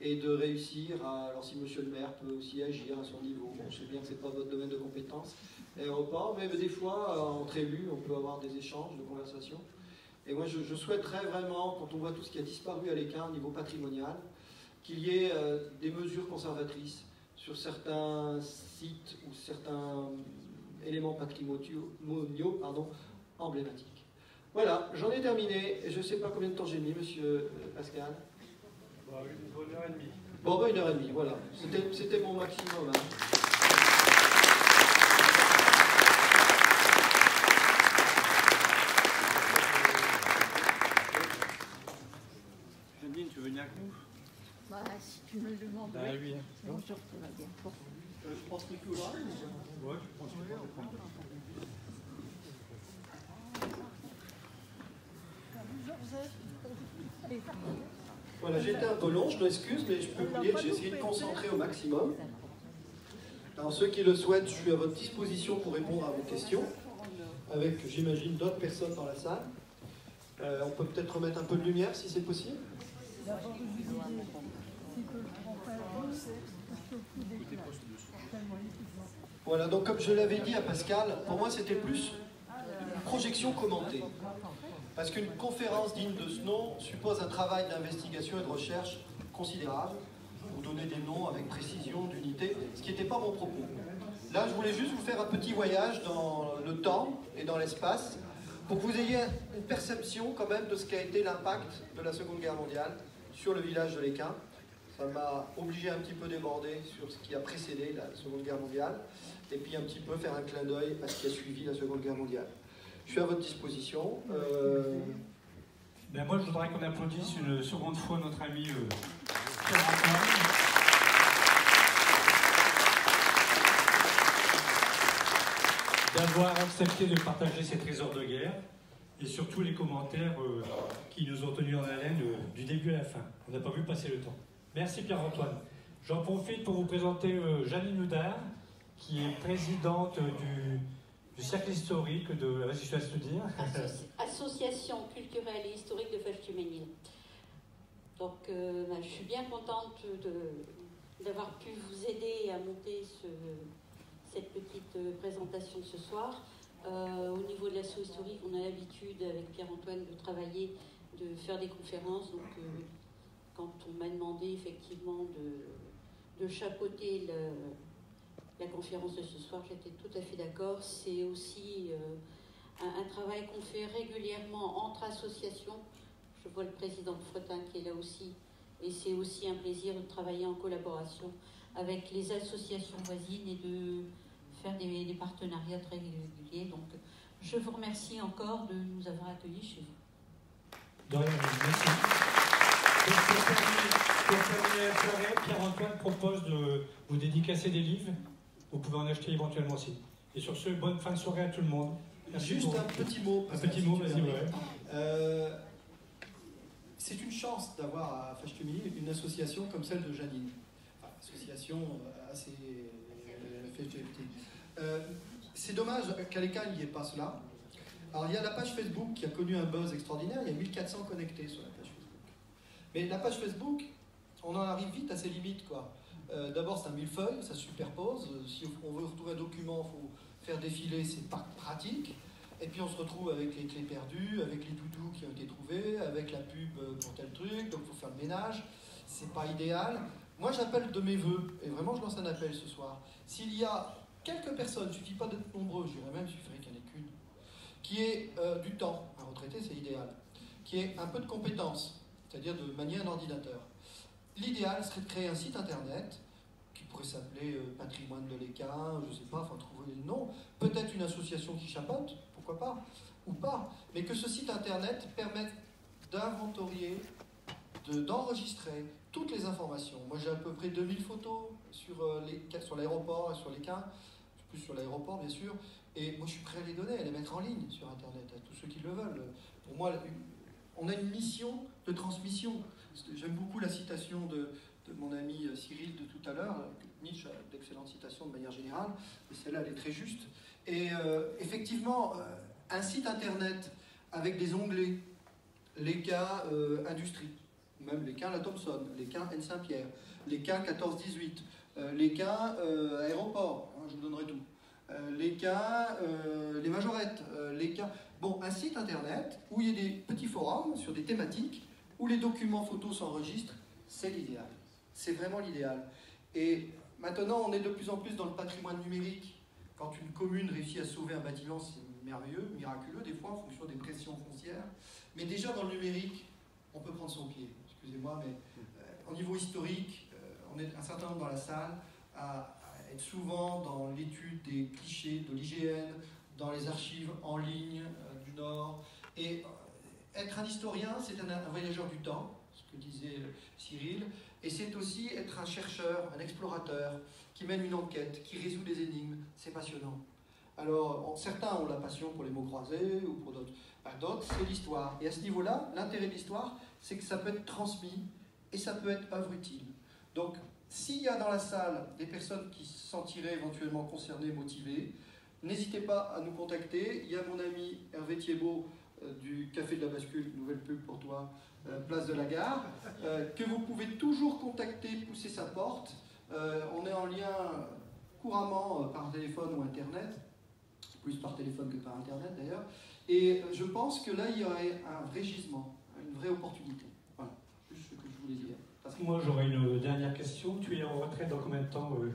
et de réussir à. Alors, si monsieur le maire peut aussi agir à son niveau, bon, je sais bien que ce n'est pas votre domaine de compétence, aéroport, mais des fois, entre élus, on peut avoir des échanges, de conversations. Et moi, je, souhaiterais vraiment, quand on voit tout ce qui a disparu à l'écart au niveau patrimonial, qu'il y ait euh, des mesures conservatrices sur certains sites ou certains éléments patrimoniaux pardon, emblématiques. Voilà, j'en ai terminé. Je ne sais pas combien de temps j'ai mis, monsieur euh, Pascal. Bah, une bonne heure et demie. Bon, bah, une heure et demie, voilà. C'était mon maximum. Hein. Bah, si tu me le demandes. Bah, oui. Hein. Bonjour, ça va bien. Bon. Euh, je. Ouais, je pense que Voilà, j'ai été un peu long, je m'excuse, mais je peux vous dire que j'ai essayé de concentrer au maximum. Alors ceux qui le souhaitent, je suis à votre disposition pour répondre à vos questions, avec, j'imagine, d'autres personnes dans la salle. Euh, on peut peut-être remettre un peu de lumière si c'est possible. Voilà, donc comme je l'avais dit à Pascal, pour moi c'était plus une projection commentée. Parce qu'une conférence digne de ce nom suppose un travail d'investigation et de recherche considérable. Vous donner des noms avec précision, d'unité, ce qui n'était pas mon propos. Là, je voulais juste vous faire un petit voyage dans le temps et dans l'espace pour que vous ayez une perception quand même de ce qu'a été l'impact de la Seconde Guerre mondiale sur le village de l'Équin. Ça m'a obligé un petit peu déborder sur ce qui a précédé la Seconde Guerre mondiale, et puis un petit peu faire un clin d'œil à ce qui a suivi la Seconde Guerre mondiale. Je suis à votre disposition. Euh, ben moi, je voudrais qu'on applaudisse une seconde fois notre ami euh, d'avoir accepté de partager ses trésors de guerre et surtout les commentaires euh, qui nous ont tenus en haleine du début à la fin. On n'a pas vu passer le temps. Merci Pierre-Antoine. J'en profite pour vous présenter euh, Janine Houdard, qui est présidente du, Cercle historique de. Vas-y, je te dire? Association culturelle et historique de Fèche-Tuménil. Donc, euh, bah, je suis bien contente d'avoir pu vous aider à monter cette petite présentation ce soir. Euh, au niveau de l'assaut historique, on a l'habitude avec Pierre-Antoine de travailler, de faire des conférences. Donc, quand on m'a demandé effectivement de, chapeauter la conférence de ce soir, j'étais tout à fait d'accord. C'est aussi euh, un, travail qu'on fait régulièrement entre associations. Je vois le président de Fretin qui est là aussi. Et c'est aussi un plaisir de travailler en collaboration avec les associations voisines et de faire des, partenariats très réguliers. Donc, je vous remercie encore de nous avoir accueillis chez vous. Merci. Soirée, Pierre-Antoine propose de vous dédicacer des livres. Vous pouvez en acheter éventuellement aussi. Et sur ce, bonne fin de soirée à tout le monde. Merci Juste un petit mot. Un petit mot, vas-y, euh, C'est une chance d'avoir à Fachtemini une association comme celle de Janine. Enfin, association euh, assez euh, c'est dommage qu'à l'école, il n'y ait pas cela. Alors, il y a la page Facebook qui a connu un buzz extraordinaire. Il y a 1400 connectés sur la. Mais la page Facebook, on en arrive vite à ses limites, quoi. Euh, d'abord, c'est un millefeuille, ça se superpose. Si on veut retrouver un document, il faut faire défiler, c'est pas pratique. Et puis on se retrouve avec les clés perdues, avec les doudous qui ont été trouvés, avec la pub pour tel truc, donc il faut faire le ménage. C'est pas idéal. Moi, j'appelle de mes voeux, et vraiment, je lance un appel ce soir. S'il y a quelques personnes, il ne suffit pas d'être nombreux, je dirais même, il suffirait qu'il n'y en ait qu'une, qui ait euh, du temps, un retraité c'est idéal, qui ait un peu de compétences, c'est-à-dire de manier un ordinateur. L'idéal serait de créer un site internet qui pourrait s'appeler euh, Patrimoine de l'Équin, je ne sais pas, enfin trouver le nom, peut-être une association qui chapote, pourquoi pas, ou pas, mais que ce site internet permette d'inventorier, d'enregistrer toutes les informations. Moi j'ai à peu près 2000 photos sur, euh, l'aéroport et sur les quins, plus sur l'aéroport bien sûr, et moi je suis prêt à les donner, à les mettre en ligne sur Internet, à tous ceux qui le veulent. Pour moi, on a une mission de transmission. J'aime beaucoup la citation de, mon ami euh, Cyril de tout à l'heure. Nietzsche a d'excellentes citations de manière générale, mais celle-là, elle est très juste. Et euh, effectivement, un site internet avec des onglets, les cas industrie, même les cas La Thompson, les cas N Saint-Pierre, les cas 14-18, euh, les cas euh, aéroport, hein, je vous donnerai tout, euh, les cas, les majorettes, les cas... Bon, un site internet où il y a des petits forums sur des thématiques, où les documents photos s'enregistrent, c'est l'idéal. C'est vraiment l'idéal. Et maintenant, on est de plus en plus dans le patrimoine numérique. Quand une commune réussit à sauver un bâtiment, c'est merveilleux, miraculeux, des fois en fonction des pressions foncières. Mais déjà dans le numérique, on peut prendre son pied. Excusez-moi, mais au niveau historique, on est un certain nombre dans la salle à, être souvent dans l'étude des clichés de l'IGN, dans les archives en ligne euh, du Nord. Et euh, être un historien, c'est un, voyageur du temps, ce que disait euh, Cyril, et c'est aussi être un chercheur, un explorateur, qui mène une enquête, qui résout des énigmes. C'est passionnant. Alors, certains ont la passion pour les mots croisés ou pour d'autres. Ben, d'autres, c'est l'histoire. Et à ce niveau-là, l'intérêt de l'histoire, c'est que ça peut être transmis et ça peut être œuvre utile. Donc, s'il y a dans la salle des personnes qui se sentiraient éventuellement concernées, motivées, n'hésitez pas à nous contacter. Il y a mon ami Hervé Thiebaud du Café de la Bascule, nouvelle pub pour toi, euh, place de la gare, euh, que vous pouvez toujours contacter, pousser sa porte. on est en lien couramment par téléphone ou Internet, plus par téléphone que par Internet d'ailleurs. Et je pense que là, il y aurait un vrai gisement, une vraie opportunité. Voilà, juste ce que je voulais dire. Moi, j'aurais une dernière question. Tu es en retraite dans combien de temps, euh,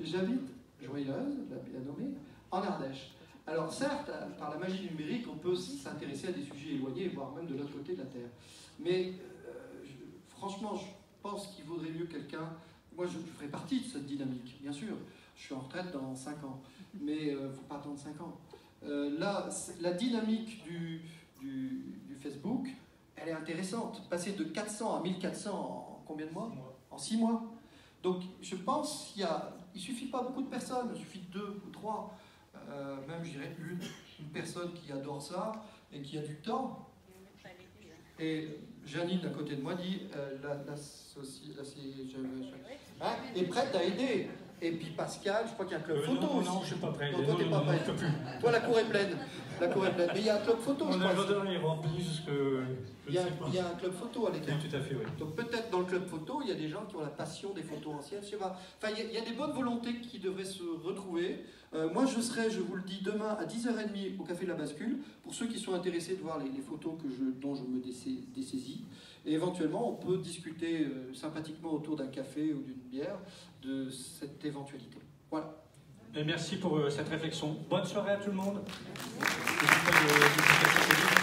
J'habite Joyeuse, la bien nommée, en Ardèche. Alors certes, par la magie numérique, on peut aussi s'intéresser à des sujets éloignés, voire même de l'autre côté de la Terre. Mais euh, franchement, je pense qu'il vaudrait mieux quelqu'un... Moi, je, ferai partie de cette dynamique, bien sûr. Je suis en retraite dans 5 ans, mais il euh, ne faut pas attendre 5 ans. là, la dynamique du, du Facebook, elle est intéressante. Passer de 400 à 1400 en combien de mois? En 6 mois. Donc je pense qu'il ne suffit pas beaucoup de personnes, il suffit de deux ou trois, euh, même je dirais une, une personne qui adore ça et qui a du temps. Et Janine à côté de moi dit euh, la, la, est prête à aider. Et puis Pascal, je crois qu'il y a un club Euh, photo non, aussi. non, je suis pas prêt. Non, toi, Non, t'es non, pas non, prêt. je. Toi, la cour est pleine. La cour est pleine. Mais il y a un club photo, je Mon crois. agenda est rempli jusque. Je Il y, a, ne sais pas. il y a un club photo à Oui, l'écart. tout à fait, oui. Donc peut-être dans le club photo, il y a des gens qui ont la passion des photos anciennes, je sais pas. Enfin, il y, a, il y a des bonnes volontés qui devraient se retrouver. Euh, moi, je serai, je vous le dis, demain à 10h30 au Café de la Bascule, pour ceux qui sont intéressés de voir les, les photos que je, dont je me dessais- dessaisis. Et éventuellement, on peut discuter euh, sympathiquement autour d'un café ou d'une bière de cette éventualité. Voilà. Merci pour euh, cette réflexion. Bonne soirée à tout le monde. N'hésitez